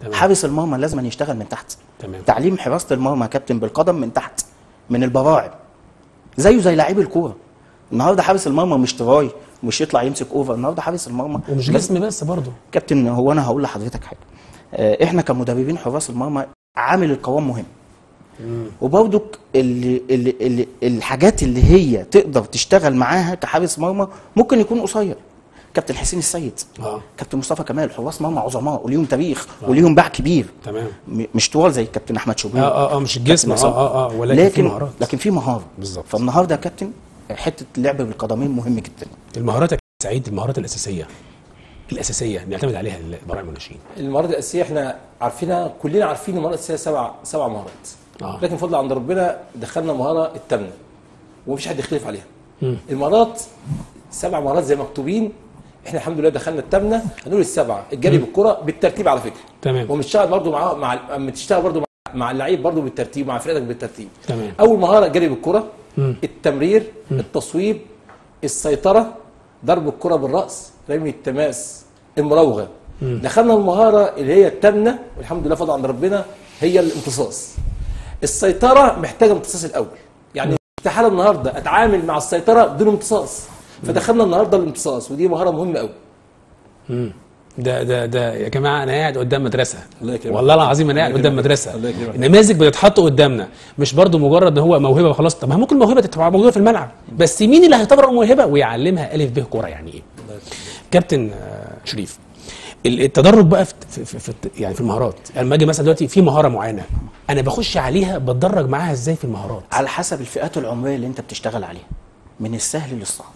تمام. حارس المرمى لازم يشتغل من تحت. تمام. تعليم حراسة المرمى يا كابتن بالقدم من تحت من البراعم. زيه زي لعيب الكورة. النهارده حارس المرمى مش تراي مش يطلع يمسك أوفر. النهارده حارس المرمى ومش جسم بس برضه. كابتن هو أنا هقول لحضرتك حاجة. آه، إحنا كمدربين حراس المرمى عامل القوام مهم. وبرضك اللي اللي اللي الحاجات اللي هي تقدر تشتغل معاها كحارس مرمى ممكن يكون قصير. كابتن حسين السيد آه. كابتن مصطفى كمال حراس مرمى عظماء وليهم تاريخ وليهم باع كبير. تمام. مش طوال زي الكابتن أحمد شوبير. آه آه مش الجسم كابتن آه. آه آه ولكن في لكن مهارات. لكن في مهارة. بالظبط. فالنهاردة يا كابتن حتة اللعب بالقدمين مهم جدا. المهارات يا كابتن سعيد المهارات الأساسية. الأساسية بنعتمد عليها البراعم والناشئين المهارات الأساسية إحنا عارفينها كلنا عارفين المهارات الأساسية سبع سبع مهارات. آه. لكن فضل عند ربنا دخلنا مهارة التامنه ومفيش حد يختلف عليها. مم. المهارات سبع مهارات زي مكتوبين إحنا الحمد لله دخلنا الثامنه هنقول السبعة الجري بالكرة بالترتيب على فكرة. تمام. وبنشتغل برضو مع مع أما تشتغل برضو مع, مع اللعيب برضو بالترتيب مع فرقتك بالترتيب. تمام. أول مهارة الجري بالكرة مم. التمرير التصويب السيطرة ضرب الكرة بالرأس رمي التماس المراوغة. دخلنا المهارة اللي هي التامنه والحمد لله فضل عند ربنا هي الامتصاص. السيطرة محتاجة امتصاص الأول. يعني استحاله النهارده أتعامل مع السيطرة بدون امتصاص. فدخلنا النهارده الامتصاص ودي مهارة مهمة قوي ده ده ده يا جماعة أنا قاعد قدام مدرسة. الله. والله العظيم أنا قاعد قدام. مدرسة. نماذج بتتحط قدامنا. مش برضو مجرد إن هو موهبة وخلاص. طب ما ممكن موهبة تبقى موجوده في الملعب. بس مين اللي هيعتبر موهبة؟ ويعلمها ألف ب كورة يعني إيه. كابتن آه، شريف. التدرج بقى في, في, في, في يعني في المهارات. لما أجي مثلا دلوقتي في مهارة معينة أنا بخش عليها بتدرج معاها إزاي في المهارات؟ على حسب الفئات العمرية اللي أنت بتشتغل عليها من السهل للصعب.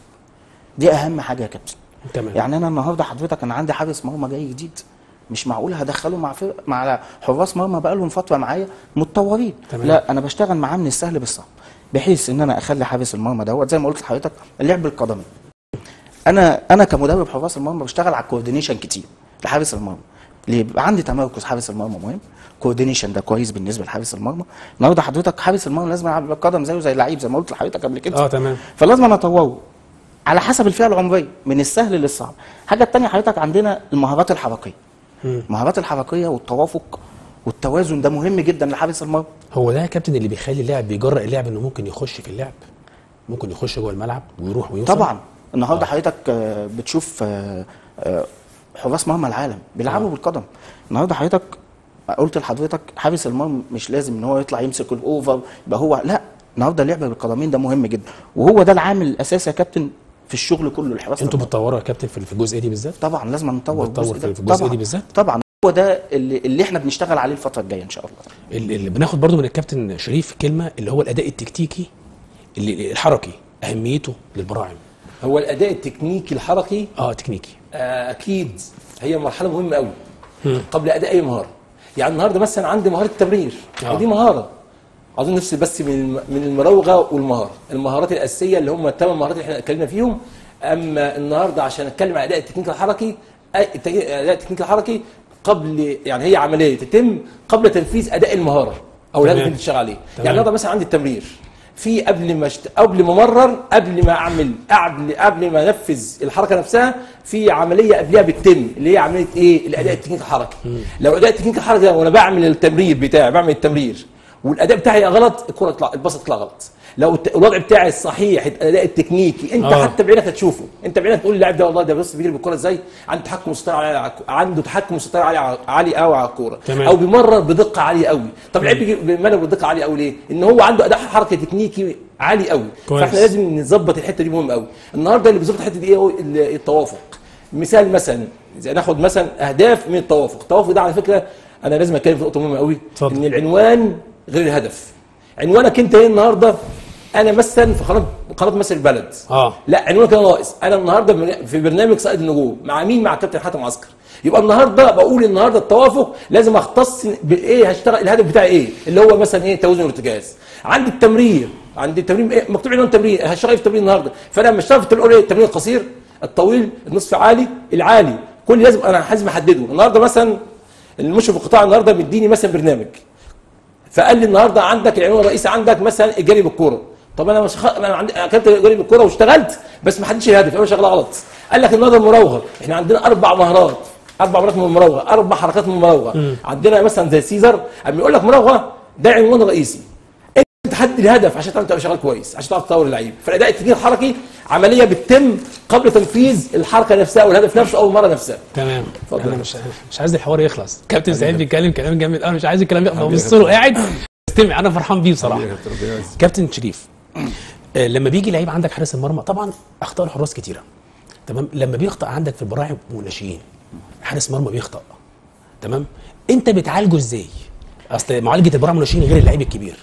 دي أهم حاجة يا كابتن. تمام. يعني أنا النهارده حضرتك أنا عندي حارس مرمى جاي جديد. مش معقول هدخله مع فرق مع حراس مرمى بقى لهم فترة معايا متطورين. تمام. لا أنا بشتغل معاه من السهل بالصعب بحيث إن أنا أخلي حارس المرمى دوت زي ما قلت لحضرتك اللعب القدمي. أنا أنا كمدرب حراس المرمى بشتغل على ال coordination كتير. لحارس المرمى. ليه بيبقى عندي تمركز حارس المرمى مهم. coordination ده كويس بالنسبة لحارس المرمى. النهارده حضرتك حارس المرمى لازم يلعب بالقدم زيه زي اللعيب زي ما قلت لحضرتك قبل كده. آه تمام. فلازم أنا أطوره. على حسب الفئة العمرية من السهل للصعب. الحاجة الثانية حضرتك عندنا المهارات الحركية. المهارات الحركية والتوافق والتوازن ده مهم جدا لحارس المرمى. هو ده يا كابتن اللي بيخلي اللاعب بيجرأ اللاعب إنه ممكن يخش في اللعب. ممكن يخش جوه الملعب ويروح ويوصل. طبعا. النهارده حضرتك آه، بتشوف آه، آه، حراس مرمى العالم بيلعبوا بالقدم. النهارده حضرتك قلت لحضرتك حارس المرمى مش لازم إن هو يطلع يمسك الأوفر يبقى هو لا النهارده اللعب بالقدمين ده مهم جدا. وهو ده العامل الأساسي يا كابتن في الشغل كله لحراسه أنتوا. بتطوروا يا كابتن في في الجزئيه دي بالذات؟ طبعا لازم نطور بتطور الجزء في- طبعا. دي بالذات؟ طبعا هو ده اللي, اللي إحنا بنشتغل عليه الفترة الجاية إن شاء الله. ال- اللي بناخد برضو من الكابتن شريف كلمة اللي هو الأداء التكتيكي اللي الحركي أهميته للبراعم هو الأداء التكنيكي الحركي؟ آه تكنيكي. آه، أكيد هي مرحلة مهمة قوي قبل أداء أي مهارة. يعني النهارده مثلا عندي مهارة التمرير. آه. ودي مهارة. عاوزين نفصل بس من من المراوغة والمهارة. المهارات الأساسية اللي هم الثمان مهارات اللي إحنا اتكلمنا فيهم. أما النهارده عشان أتكلم عن أداء التكنيك الحركي أداء التكنيك الحركي قبل يعني هي عملية تتم قبل تنفيذ أداء المهارة أو الهدف. اللي بتشتغل عليه. يعني النهارده مثلا عندي التمرير. في قبل ما شت... قبل ما امرر قبل ما اعمل قبل قبل ما انفذ الحركة نفسها في عملية قبلها بتتم اللي هي عملية إيه؟ الأداء التكنيكي الحركي. لو الاداء التكنيكي الحركي وأنا بعمل التمرير بتاعي بعمل التمرير والأداء بتاعي غلط الكرة تطلع الباص تطلع غلط. لو الوضع بتاعي الصحيح الأداء التكنيكي أنت آه. حتى بعينك هتشوفه أنت بعينك تقول اللاعب ده والله ده بص بيجري بالكرة إزاي؟ عنده تحكم مسيطر على عنده تحكم مسيطر عالي عالي قوي على الكورة. أو بيمرر بدقة عالية قوي طب اللعيب بيجي- بيمرر بدقة عالية قوي ليه؟ إن هو عنده أداء حركي تكنيكي عالي قوي كويس. فإحنا لازم نظبط الحتة دي مهم قوي النهارده اللي بيظبط الحتة دي إيه التوافق. مثال مثلا إذا ناخد مثلا أهداف من التوافق. التوافق ده على فكرة أنا لازم أتكلم في نقطة مهمة قوي. إن العنوان غير الهدف. عنوانك انت إيه النهارده أنا مثلا في قناه قناة مثل البلد. آه. لا عنوانك كده ناقص. أنا النهارده في برنامج صائد النجوم مع مين؟ مع كابتن حاتم عسكر. يبقى النهارده بقول النهارده التوافق لازم أختص بايه هشتغل الهدف بتاعي إيه؟ اللي هو مثلا إيه توازن الارتكاز عندي التمرير. عندي التمرين إيه؟ مكتوب عنوان تمرين هشتغل في التمرين النهارده. فأنا لما اشتغل في التمرين إيه؟ التمرين القصير الطويل النصف عالي العالي. كل لازم أنا لازم أحدده. النهارده مثلا المشرف القطاع النهارده مديني مثلا برنامج. فقال لي النهارده عندك العنوان الرئيسي عندك مثلا الجري بالكورة. طب أنا مش خ... أنا عندي أكلت جري بالكورة واشتغلت بس ما حدش الهدف أنا شغال غلط. قال لك النهارده المراوغه إحنا عندنا أربع مهارات أربع مهارات من المراوغه أربع حركات من المراوغه عندنا مثلا زي سيزر اما يقول لك مراوغه ده عنوان رئيسي. تحدد الهدف عشان تعرف تبقى شغال كويس عشان تعرف تطور اللعيب. فالأداء التكنيكي الحركي عملية بتتم قبل تنفيذ الحركة نفسها والهدف نفسه أو المره نفسها. تمام. اتفضل. أنا مش مش عايز الحوار يخلص. كابتن سعيد بيتكلم كلام جامد أنا مش عايز الكلام يخلص. ببص له قاعد استمع. أنا فرحان بيه بصراحة. كابتن شريف آه، لما بيجي لعيب عندك حارس المرمى طبعا أخطاء الحراس كتيرة. تمام؟ لما بيخطأ عندك في البراعم والناشئين حارس مرمى بيخطأ. تمام؟ أنت بتعالجه إزاي؟ أصل معالجة البراعم والناشئين غير اللعيب الكبير.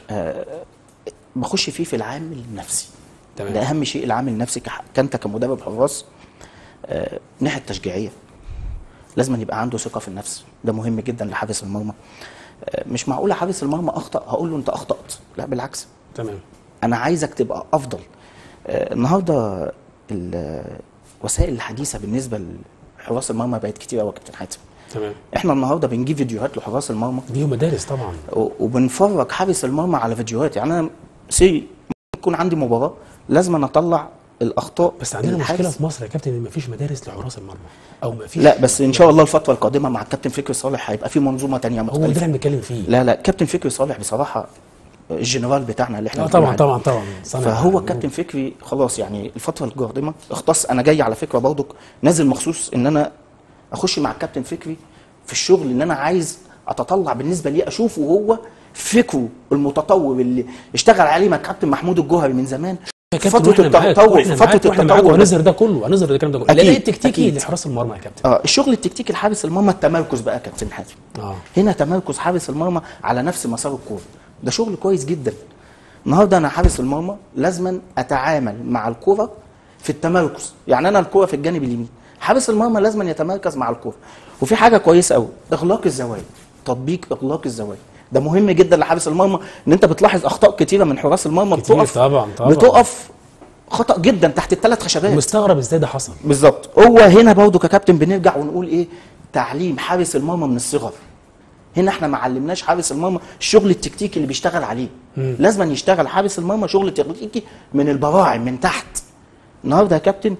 بخش فيه في العامل النفسي. تمام. ده أهم شيء العامل النفسي كانت كمدرب حراس آه، الناحيه التشجيعية. لازم أن يبقى عنده ثقة في النفس. ده مهم جدا لحارس المرمى. آه، مش معقول حارس المرمى أخطأ هقول له أنت أخطأت. لا بالعكس. تمام. أنا عايزك تبقى أفضل. آه، النهارده ال- الوسائل الحديثة بالنسبة لحراس المرمى بقت كتير قوي يا كابتن حاتم. تمام. إحنا النهارده بنجيب فيديوهات لحراس المرمى. ليهم مدارس طبعا. وبنفرج حارس المرمى على فيديوهات. يعني أنا سي يكون عندي مباراه لازم أنا أطلع الأخطاء بس عندنا. مشكلة في مصر يا كابتن إن مفيش مدارس لحراس المرمى أو مفيش لا بس إن شاء الله الفترة القادمة مع الكابتن فكري صالح هيبقى في منظومة تانية هو ده مختلفة اللي بنتكلم فيه لا لا كابتن فكري صالح بصراحة الجنرال بتاعنا اللي إحنا بنقول طبعا. طبعا طبعا فهو العلوم. كابتن فكري خلاص يعني الفترة القادمة اختص أنا جاي على فكرة برضك نازل مخصوص إن أنا أخش مع الكابتن فكري في الشغل إن أنا عايز أتطلع بالنسبة لي أشوفه هو فكره المتطور اللي اشتغل عليه مع كابتن محمود الجوهري من زمان. فترة التطور فترة التطور ده. وهنظهر ده كله هنظهر الكلام ده كله. أكيد، الاداء التكتيكي. لحراس المرمى يا كابتن. آه الشغل التكتيكي لحارس المرمى التمركز بقى يا كابتن حاتم آه. هنا تمركز حارس المرمى على نفس مسار الكورة. ده شغل كويس جدا. النهارده أنا حارس المرمى لازما أتعامل مع الكورة في التمركز. يعني أنا الكورة في الجانب اليمين. حارس المرمى لازما يتمركز مع الكورة. وفي حاجة كويسة قوي إغلاق الزوايا تطبيق إغلاق الزوايا. ده مهم جدا لحارس المرمى إن أنت بتلاحظ أخطاء كتيرة من حراس المرمى بتقف طبعا طبعا. بتقف خطأ جدا تحت الثلاث خشبات. مستغرب إزاي ده حصل. بالظبط. هو هنا برضه ككابتن بنرجع ونقول إيه؟ تعليم حارس المرمى من الصغر. هنا إحنا ما علمناش حارس المرمى الشغل التكتيكي اللي بيشتغل عليه. لازم يشتغل حارس المرمى شغل تكتيكي من البراعم من تحت. النهارده يا كابتن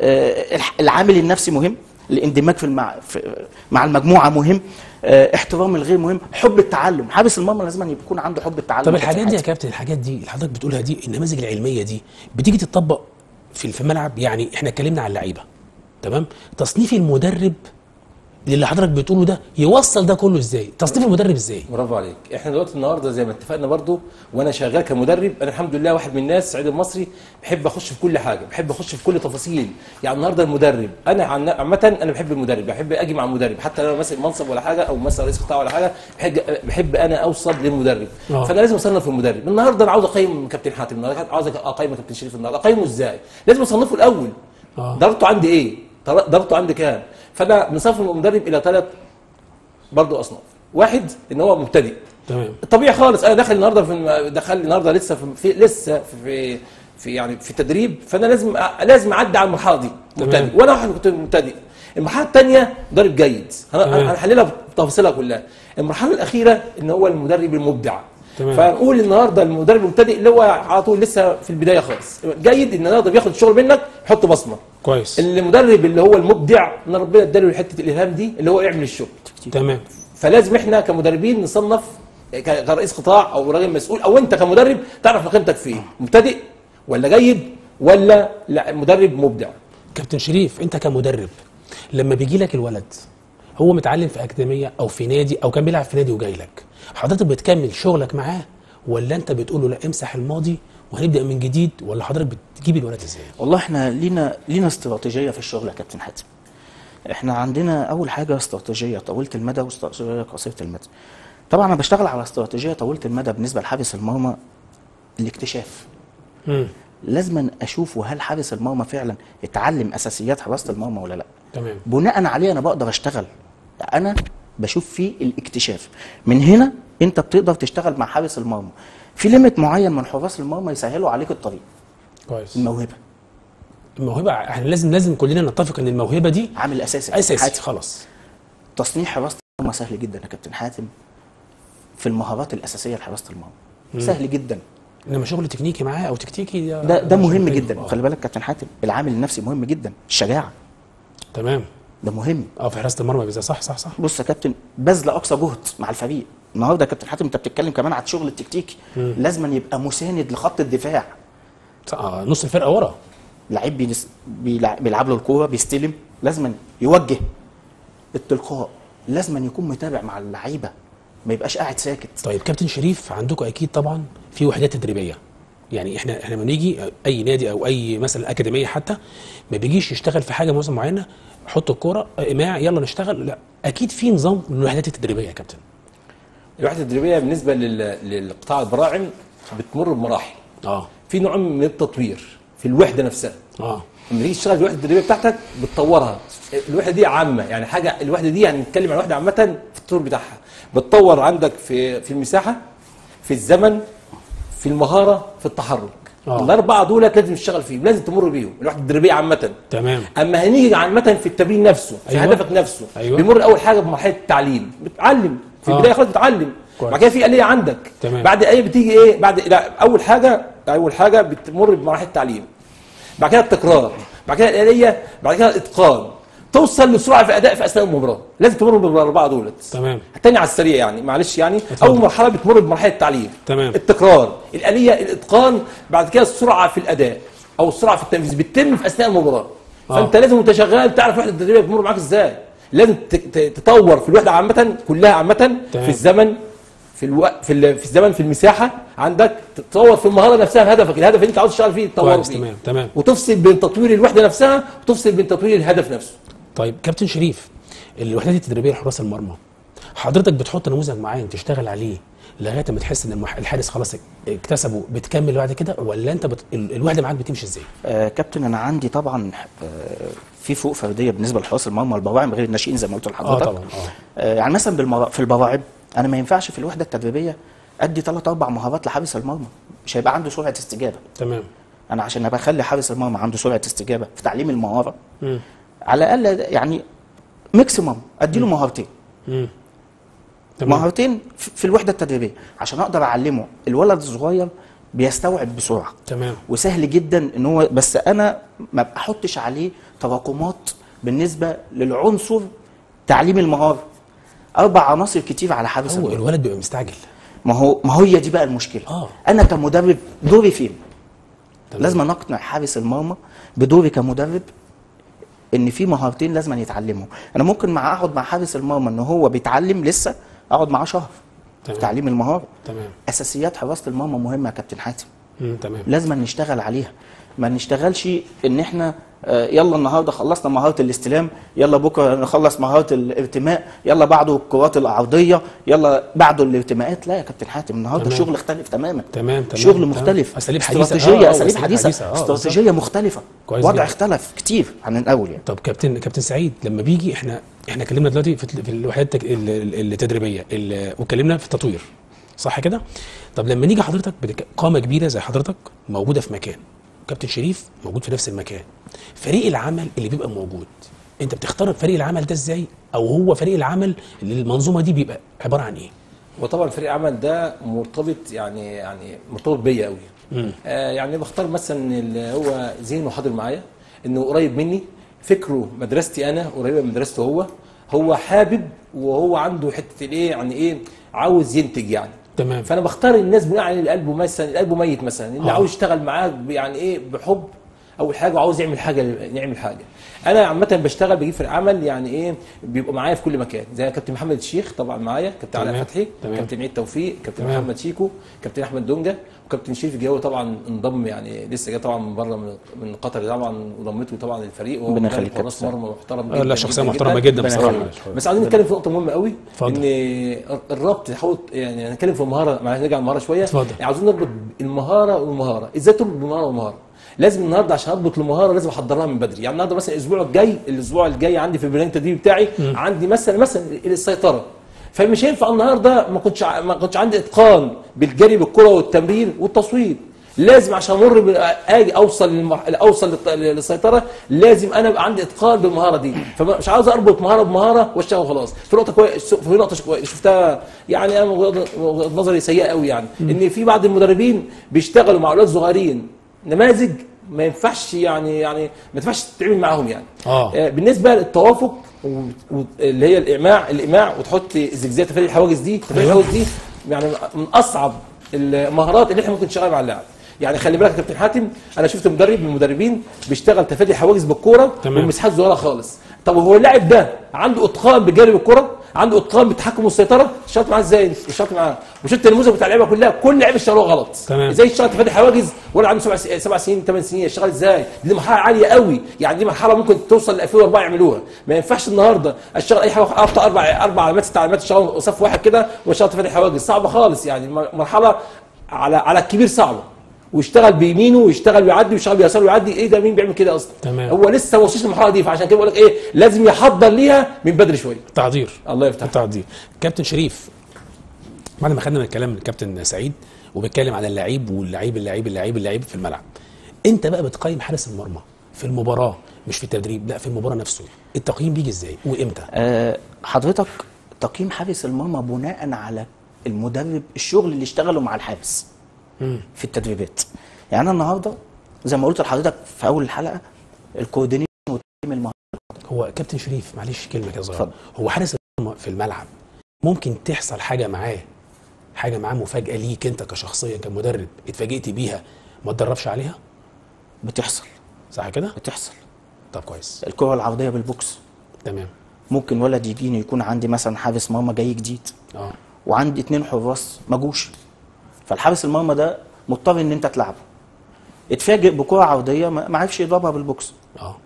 آه، العامل النفسي مهم. الاندماج في, المع... في مع المجموعة مهم. آه، احترام الغير مهم. حب التعلم. حارس المرمى لازم يكون عنده حب التعلم طب الحاجات دي يا. كابتن الحاجات دي اللي حضرتك بتقولها دي النماذج العلمية دي بتيجي تتطبق في في الملعب؟ يعني إحنا اتكلمنا عن اللعيبة تمام؟ تصنيف المدرب اللي حضرتك بتقوله ده يوصل ده كله إزاي؟ تصنيف المدرب إزاي؟ برافو عليك. إحنا دلوقتي النهارده زي ما اتفقنا برضو وأنا شغال كمدرب أنا الحمد لله واحد من الناس سعيد المصري بحب أخش في كل حاجة بحب أخش في كل تفاصيل. يعني النهارده المدرب أنا عامة أنا بحب المدرب بحب أجي مع المدرب حتى لو أنا ماسك منصب ولا حاجة أو مثلا رئيس قطاع ولا حاجة بحب بحب أنا أوصل للمدرب. آه. فأنا لازم أصنف المدرب. النهارده أنا عاوز أقيم كابتن حاتم النهارده عاوز أقيم كابتن شريف النهارده أقيمه إزاي؟ لازم أصنفه الأول. آه. درجته عندي إيه؟ درجته عندي كام؟ فانا بنصنف المدرب إلى ثلاث برضه اصناف. واحد ان هو مبتدئ. تمام. طبيعي خالص. أنا داخل النهارده في دخل النهارده لسه في, لسه في في يعني في تدريب فانا لازم لازم اعدي على المرحلة دي. مبتدئ. وأنا واحد كنت مبتدئ. المرحلة الثانية مدرب جيد. هنحللها بتفاصيلها كلها. المرحلة الأخيرة إن هو المدرب المبدع. تمام. فنقول النهارده المدرب المبتدئ اللي هو على طول لسه في البداية خالص. جيد إن النهارده بياخد الشغل منك يحط بصمة. كويس. المدرب اللي هو المبدع إن ربنا اداله حتة الإلهام دي اللي هو يعمل الشغل. تمام. فلازم إحنا كمدربين نصنف كرئيس قطاع أو راجل مسؤول أو أنت كمدرب تعرف قيمتك فيه. مبتدئ ولا جيد ولا لا مدرب مبدع. كابتن شريف أنت كمدرب لما بيجي لك الولد هو متعلم في أكاديمية أو في نادي أو كان بيلعب في نادي وجاي لك حضرتك بتكمل شغلك معاه ولا انت بتقول له لا امسح الماضي وهنبدأ من جديد؟ ولا حضرتك بتجيب الولد إزاي؟ والله إحنا لينا لينا استراتيجية في الشغل يا كابتن حاتم. إحنا عندنا أول حاجة استراتيجية طويلة المدى واستراتيجية قصيرة المدى. طبعا أنا بشتغل على استراتيجية طويلة المدى بالنسبة لحارس المرمى الاكتشاف. مم. لازما أشوفه هل حارس المرمى فعلا اتعلم أساسيات حراسة المرمى ولا لا. تمام. بناء عليه أنا بقدر أشتغل. أنا بشوف فيه الاكتشاف. من هنا انت بتقدر تشتغل مع حارس المرمى. في ليميت معين من حراس المرمى يسهلوا عليك الطريق. كويس. الموهبة. الموهبة إحنا لازم لازم كلنا نتفق ان الموهبة دي عامل أساسي. أساسي. حياتي. خلاص. تصنيع حراسه المرمى سهل جدا يا كابتن حاتم. في المهارات الأساسية لحراسه المرمى. سهل جدا. إنما شغل تكنيكي معاه أو تكتيكي ده ده شغل مهم. جدا. آه. وخلي بالك كابتن حاتم العامل النفسي مهم جدا. الشجاعة. تمام. ده مهم. آه في حراسة المرمى بالذات صح صح صح. بص يا كابتن بذل أقصى جهد مع الفريق. النهارده يا كابتن حاتم أنت بتتكلم كمان على الشغل التكتيكي. لازما يبقى مساند لخط الدفاع. آه نص الفرقة ورا. لعيب بينس- بيلع- بيلعب له الكورة بيستلم. لازما يوجه التلقاء. لازما يكون متابع مع اللعيبة. ما يبقاش قاعد ساكت. طيب كابتن شريف عندكم أكيد طبعا في وحدات تدريبية. يعني إحنا إحنا لما نيجي أي نادي أو أي مثلا أكاديمية حتى ما بيجيش يشتغل في حاجة مثلا معينة حط الكورة ايماع يلا نشتغل. لا أكيد في نظام للوحدات التدريبية يا كابتن. الوحده التدريبية بالنسبة لل- للقطاع البراعم بتمر بمراحل. آه. في نوع من التطوير في الوحدة نفسها. آه. لما تيجي تشتغل الوحدة التدريبية بتاعتك بتطورها. الوحدة دي عامة يعني حاجة الوحدة دي يعني نتكلم عن الوحده عامة في التطوير بتاعها. بتطور عندك في في المساحة في الزمن في المهارة في التحرك آه. الأربعة دول لازم تشتغل فيهم لازم تمر بيهم الوحده التدريبيه عامة تمام أما هنيجي عامة في التمرين نفسه في أيوة. هدفك نفسه أيوة. بيمر أول حاجة بمرحلة التعليم بتعلم في آه. البداية خالص بتعلم كويس. بعد كده في آلية عندك تمام. بعد آلية بتيجي إيه بعد لا أول حاجة أول حاجة بتمر بمراحل التعليم بعد كده التكرار بعد كده الآلية بعد كده الإتقان توصل لسرعة في الاداء في أثناء المباراة. لازم تمر بالأربعة دولت. تمام. التاني على السريع يعني. معلش يعني. أول مرحلة بتمر بمرحله التعليم. تمام. التكرار الآلية الإتقان بعد كده السرعة في الأداء أو السرعة في التنفيذ. بتتم في أثناء المباراة. آه. فأنت لازم وأنت شغال تعرف الوحدة التدريبية بتمر معاك إزاي. لازم تطور في الوحدة عامة كلها عامة تمام. في الزمن في الوقت في, ال- في الزمن في المساحة. عندك تطور في المهارة نفسها في هدفك. الهدف اللي أنت عاوز تشتغل فيه تطور فيه. تمام تمام. وتفصل بين تطوير الوحدة نفسها وتفصل بين تطوير الهدف نفسه. طيب كابتن شريف الوحدات التدريبية لحراس المرمى حضرتك بتحط نموذج معين تشتغل عليه لغاية ما تحس إن الحارس خلاص اكتسبه بتكمل بعد كده ولا أنت بت... ال- الوحدة معاك بتمشي إزاي؟ آه كابتن أنا عندي طبعا آه في فوق فردية بالنسبة لحراس المرمى البواعم غير الناشئين زي ما قلت آه لحضرتك طبعا آه آه يعني مثلا بالمرا... في البواعم أنا ما ينفعش في الوحدة التدريبية أدي ثلاث أربع مهارات لحارس المرمى مش هيبقى عنده سرعة استجابة تمام أنا عشان أبقى أخلي حارس المرمى عنده سرعة استجابة في تعليم المهارة. على الأقل يعني ماكسيمم ادي له مهارتين. مهارتين في الوحدة التدريبية. عشان أقدر أعلمه. الولد الصغير بيستوعب بسرعة. تمام. وسهل جدا إن هو بس أنا ما بحطش عليه تراكمات بالنسبة للعنصر تعليم المهارة. أربع عناصر كتير على حارس هو الولد بيبقى مستعجل. ما هو ما هي دي بقى المشكلة. آه. أنا كمدرب دوري فين؟ تمام. لازم أقنع حارس المرمى بدوري كمدرب إن في مهارتين لازم يتعلمهم. أنا ممكن مع أقعد مع حارس المرمى إن هو بيتعلم لسه أقعد معاه شهر في تمام. تعليم المهارة. تمام. أساسيات حراسة المرمى مهمة يا كابتن حاتم. تمام. لازم نشتغل عليها. ما نشتغلش إن إحنا آه، يلا النهارده خلصنا مهارة الاستلام يلا بكرة نخلص مهارة الارتماء يلا بعده الكرات العرضية يلا بعده الارتماءات. لا يا كابتن حاتم النهارده تمام. الشغل اختلف تماما. تمام تمام شغل تمام. مختلف. أساليب حديثة. استراتيجية آه، آه، أساليب حديثة. آه، استراتيجية مختلفة. كويس وضع جدا. اختلف كتير عن الأول يعني. طب كابتن كابتن سعيد لما بيجي إحنا إحنا اتكلمنا دلوقتي في الوحدات التدريبية ال- واتكلمنا في التطوير. صح كده؟ طب لما نيجي حضرتك قامة كبيرة زي حضرتك موجودة في مكان. كابتن شريف موجود في نفس المكان. فريق العمل اللي بيبقى موجود انت بتختار فريق العمل ده إزاي؟ أو هو فريق العمل اللي المنظومة دي بيبقى عبارة عن إيه؟ وطبعا فريق العمل ده مرتبط يعني يعني مرتبط بيا قوي آه يعني بختار مثلا اللي هو زين محاضر معايا إنه قريب مني. فكره مدرستي أنا قريبة من مدرسته هو. هو حابب وهو عنده حتة الإيه يعني إيه عاوز ينتج يعني. تمام فأنا بختار الناس بناء على اللي قلبه مثلا اللي قلبه ميت مثلا اللي آه. عاوز يشتغل معاه ب- يعني إيه بحب أول حاجة وعاوز يعمل حاجة يعمل حاجة أنا عامة بشتغل بجيب فرق عمل يعني إيه بيبقوا معايا في كل مكان زي كابتن محمد الشيخ طبعا معايا كابتن علاء. فتحي تمام. كابتن عيد توفيق كابتن تمام. محمد شيكو كابتن أحمد دونجا وكابتن شريف الجوي طبعا انضم يعني لسه جاي طبعا من بره من, من قطر طبعا وضمته طبعا للفريق وهو ربنا يخليك حراس كابتن. مرمى محترم لا شخصية محترمة جدا بصراحة. بس عايزين نتكلم في نقطة مهمة قوي اتفضل. إن الربط حاول يعني هنتكلم في المهاره معلش نرجع للمهارة شوية اتفضل. عاوزين نربط المهارة والمهارة إزاي تربط المهارة والمهارة لازم النهارده عشان اربط المهارة لازم احضرها من بدري. يعني النهارده مثلا الأسبوع الجاي الأسبوع الجاي عندي في البرنامج التدريبي بتاعي عندي مثلا مثلا السيطرة. فمش هينفع النهارده ما كنتش ما كنتش عندي إتقان بالجري بالكرة والتمرير والتصوير لازم عشان أمر آجي أوصل للمح... أوصل للسيطرة لازم أنا يبقى عندي إتقان بالمهارة دي. فمش عاوز أربط مهارة بمهارة وأشتغل خلاص في نقطة كويس في نقطة شك- شفتها يعني أنا نظري سيئة قوي يعني. إن في بعض المدربين بيشتغلوا مع أولاد صغيرين. نماذج ما ينفعش يعني يعني ما ينفعش تتعامل معاهم يعني آه. آه، بالنسبة للتوافق اللي هي الايماع الإيماع وتحط زجزاج تفادي الحواجز دي تفادي أيوة. الحواجز دي يعني من أصعب المهارات اللي إحنا ممكن نشتغل مع اللاعب يعني خلي بالك يا كابتن حاتم أنا شفت مدرب من المدربين بيشتغل تفادي حواجز بالكورة. والمساحات صغيرة خالص طب هو اللاعب ده عنده اتقان بجانب الكوره عنده اتقان بالتحكم والسيطره اشتغلت معاه إزاي؟ اشتغلت معاه وشفت النموذج بتاع اللعيبة كلها كل لعيبه اشتغلوها غلط. تمام. إزاي يشتغل تفادي حواجز ولا عنده سبع سبع سنين ثمان سنين يشتغل إزاي؟ دي مرحلة عالية قوي. يعني دي مرحلة ممكن توصل ل 2004 يعملوها. ما ينفعش النهارده اشتغل أي حاجة أقطع أربع أربع علامات ست علامات اشتغل صف واحد كده واشتغل تفادي حواجز. صعبة خالص يعني. مرحلة على على الكبير صعبة. ويشتغل بيمينه ويشتغل ويعدي ويشتغل بيساره ويعدي. إيه ده؟ مين بيعمل كده أصلا؟ تمام. هو لسه ما وصلش للمرحله دي فعشان كده بقول لك إيه لازم يحضر ليها من بدري شوية. تعذير. الله يفتح. التعديل كابتن شريف بعد ما خدنا من الكلام من الكابتن سعيد وبيتكلم عن اللعيب واللعيب اللعيب اللعيب اللعيب في الملعب أنت بقى بتقيم حارس المرمى في المباراة مش في التدريب لا في المباراة نفسه. التقييم بيجي إزاي؟ وإمتى؟ آه، حضرتك تقييم حارس المرمى بناء على المدرب الشغل اللي اشتغله مع الحارس. في التدريبات يعني أنا النهارده زي ما قلت لحضرتك في أول الحلقة الكوردينيشن وتقييم المهارات هو كابتن شريف معلش كلمة كده صغيرة. هو حارس في الملعب ممكن تحصل حاجة معاه حاجة معاه مفاجأة ليك أنت كشخصيا كمدرب اتفاجئت بيها ما تدربش عليها؟ بتحصل. صح كده؟ بتحصل. طب كويس. الكرة العرضية بالبوكس. تمام. ممكن ولد يجيني يكون عندي مثلا حارس مرمى جاي جديد. آه. وعندي اتنين حراس ما جوش فالحارس المرمى ده مضطر إن أنت تلعبه. اتفاجئ بكرة عرضيه ما عرفش يضربها بالبوكس. آه.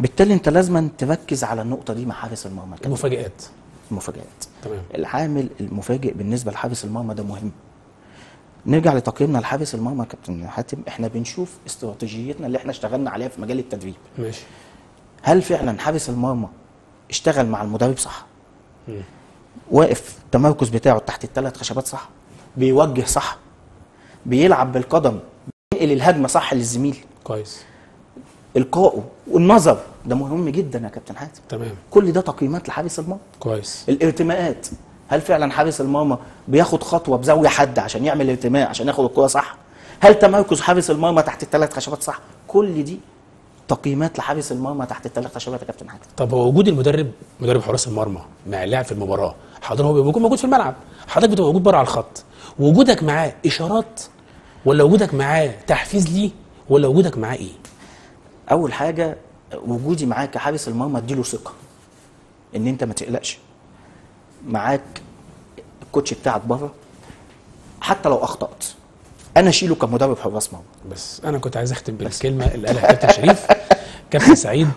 بالتالي أنت لازم تركز على النقطة دي مع حارس المرمى. المفاجآت. المفاجآت. تمام. العامل المفاجئ بالنسبة لحارس المرمى ده مهم. نرجع لتقييمنا لحارس المرمى كابتن حاتم. إحنا بنشوف استراتيجيتنا اللي إحنا اشتغلنا عليها في مجال التدريب. ماشي. هل فعلا حارس المرمى اشتغل مع المدرب صح؟ واقف التمركز بتاعه تحت الثلاث خشبات صح؟ بيوجه صح؟ بيلعب بالقدم بينقل الهجمة صح للزميل. كويس. إلقائه والنظر ده مهم جدا يا كابتن حاتم. تمام. كل ده تقييمات لحارس المرمى. كويس. الارتماءات هل فعلا حارس المرمى بياخد خطوة بزاوية حد عشان يعمل ارتماء عشان ياخد الكرة صح؟ هل تمركز حارس المرمى تحت الثلاث خشبات صح؟ كل دي تقييمات لحارس المرمى تحت الثلاث خشبات يا كابتن حاتم. طب هو وجود المدرب مدرب حراس المرمى مع اللاعب في المباراة حضرتك هو بيكون موجود في الملعب. حضرتك بتبقى موجود بره على الخط. وجودك معاه إشارات ولا وجودك معاه تحفيز ليه ولا وجودك معاه إيه؟ أول حاجة وجودي معاك كحارس المرمى أديله ثقة إن أنت ما تقلقش. معاك الكوتش بتاعك بره. حتى لو أخطأت أنا أشيله كمدرب حراس مرمى. بس أنا كنت عايز أختم بالكلمة اللي قالها كابتن شريف. كابتن سعيد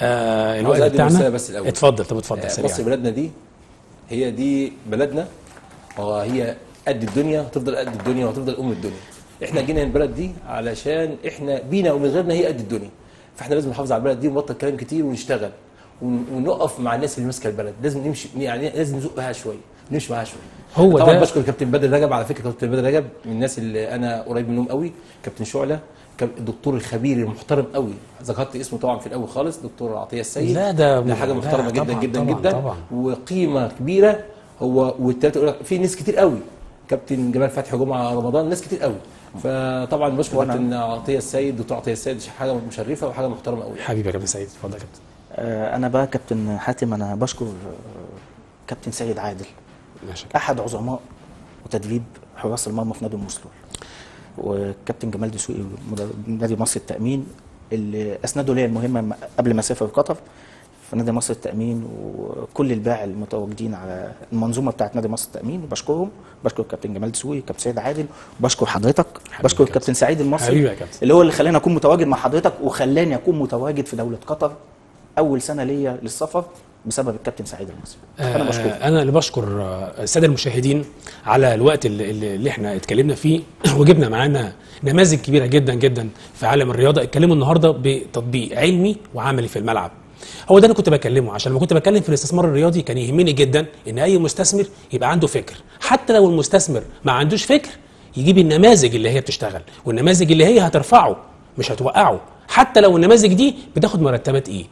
آه الوقت بتاعنا. بس الأول. اتفضل. طب اتفضل آه، سريعا. مصر بلدنا دي هي دي بلدنا وهي قد الدنيا هتفضل قد الدنيا وهتفضل أم الدنيا. إحنا جينا البلد دي علشان إحنا بينا ومن غيرنا هي قد الدنيا. فإحنا لازم نحافظ على البلد دي ونبطل كلام كتير ونشتغل ون- ونقف مع الناس اللي ماسكة البلد. لازم نمشي يعني لازم نزقها شوية نمشي معاها شوية هو طبعا ده- بشكر كابتن بدر رجب على فكرة كابتن بدر رجب من الناس اللي أنا قريب منهم قوي كابتن شعلة الدكتور الخبير المحترم قوي. ذكرت اسمه طبعا في الأول خالص دكتور عطية السيد. لا ده- ده حاجة لا، محترمة جدا طبعاً، جدا طبعاً، جدا. طبعاً. وقيمة كبيرة. هو والتلاتة لك في ناس كتير قوي كابتن جمال فتحي جمعه رمضان ناس كتير قوي. فطبعا بشكر كابتن عطية السيد دكتور عطية السيد حاجة مشرفة وحاجة محترمة قوي. حبيبي يا كابتن سعيد اتفضل يا كابتن. آه، أنا بقى كابتن حاتم أنا بشكر آه، كابتن سيد عادل. ماشي أحد عظماء وتدريب حراس المرمى في نادي المسلول وكابتن جمال دسوقي نادي مصر التأمين اللي اسندوا لي المهمة قبل ما أسافر قطر في نادي مصر التأمين وكل الباعي المتواجدين على المنظومة بتاعت نادي مصر التأمين بشكرهم. بشكر الكابتن جمال دسوقي كابتن سيد عادل. وبشكر حضرتك. بشكر كابتن. الكابتن سعيد المصري. اللي هو اللي خلاني أكون متواجد مع حضرتك وخلاني أكون متواجد في دولة قطر أول سنة ليا للسفر بسبب الكابتن سعيد المصري. أنا آه، أنا اللي بشكر آه، السادة المشاهدين على الوقت اللي اللي إحنا اتكلمنا فيه وجبنا معانا نماذج كبيرة جدا جدا في عالم الرياضة. اتكلموا النهارده بتطبيق علمي وعملي في الملعب. هو ده أنا كنت بكلمه. عشان لما كنت بتكلم في الاستثمار الرياضي كان يهمني جدا إن أي مستثمر يبقى عنده فكر. حتى لو المستثمر ما عندوش فكر يجيب النماذج اللي هي بتشتغل والنماذج اللي هي هترفعه مش هتوقعه. حتى لو النماذج دي بتاخد مرتبات إيه.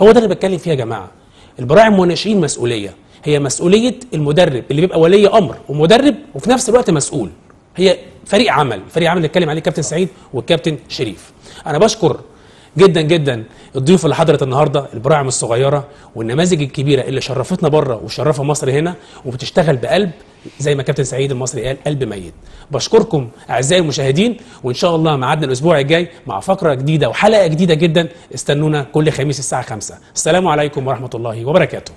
هو ده اللي بتكلم فيه يا جماعة. البراعم والناشئين مسؤولية. هي مسؤولية المدرب اللي بيبقى ولي أمر ومدرب وفي نفس الوقت مسؤول. هي فريق عمل. فريق عمل اللي اتكلم عليه الكابتن سعيد والكابتن شريف. أنا بشكر جدا جدا. الضيوف اللي حضرت النهارده البراعم الصغيرة والنماذج الكبيرة اللي شرفتنا بره وشرفها مصر هنا وبتشتغل بقلب زي ما كابتن سعيد المصري قال قلب ميت. بشكركم أعزائي المشاهدين وإن شاء الله ميعادنا الأسبوع الجاي مع فقرة جديدة وحلقة جديدة جدا استنونا كل خميس الساعة 5 السلام عليكم ورحمة الله وبركاته.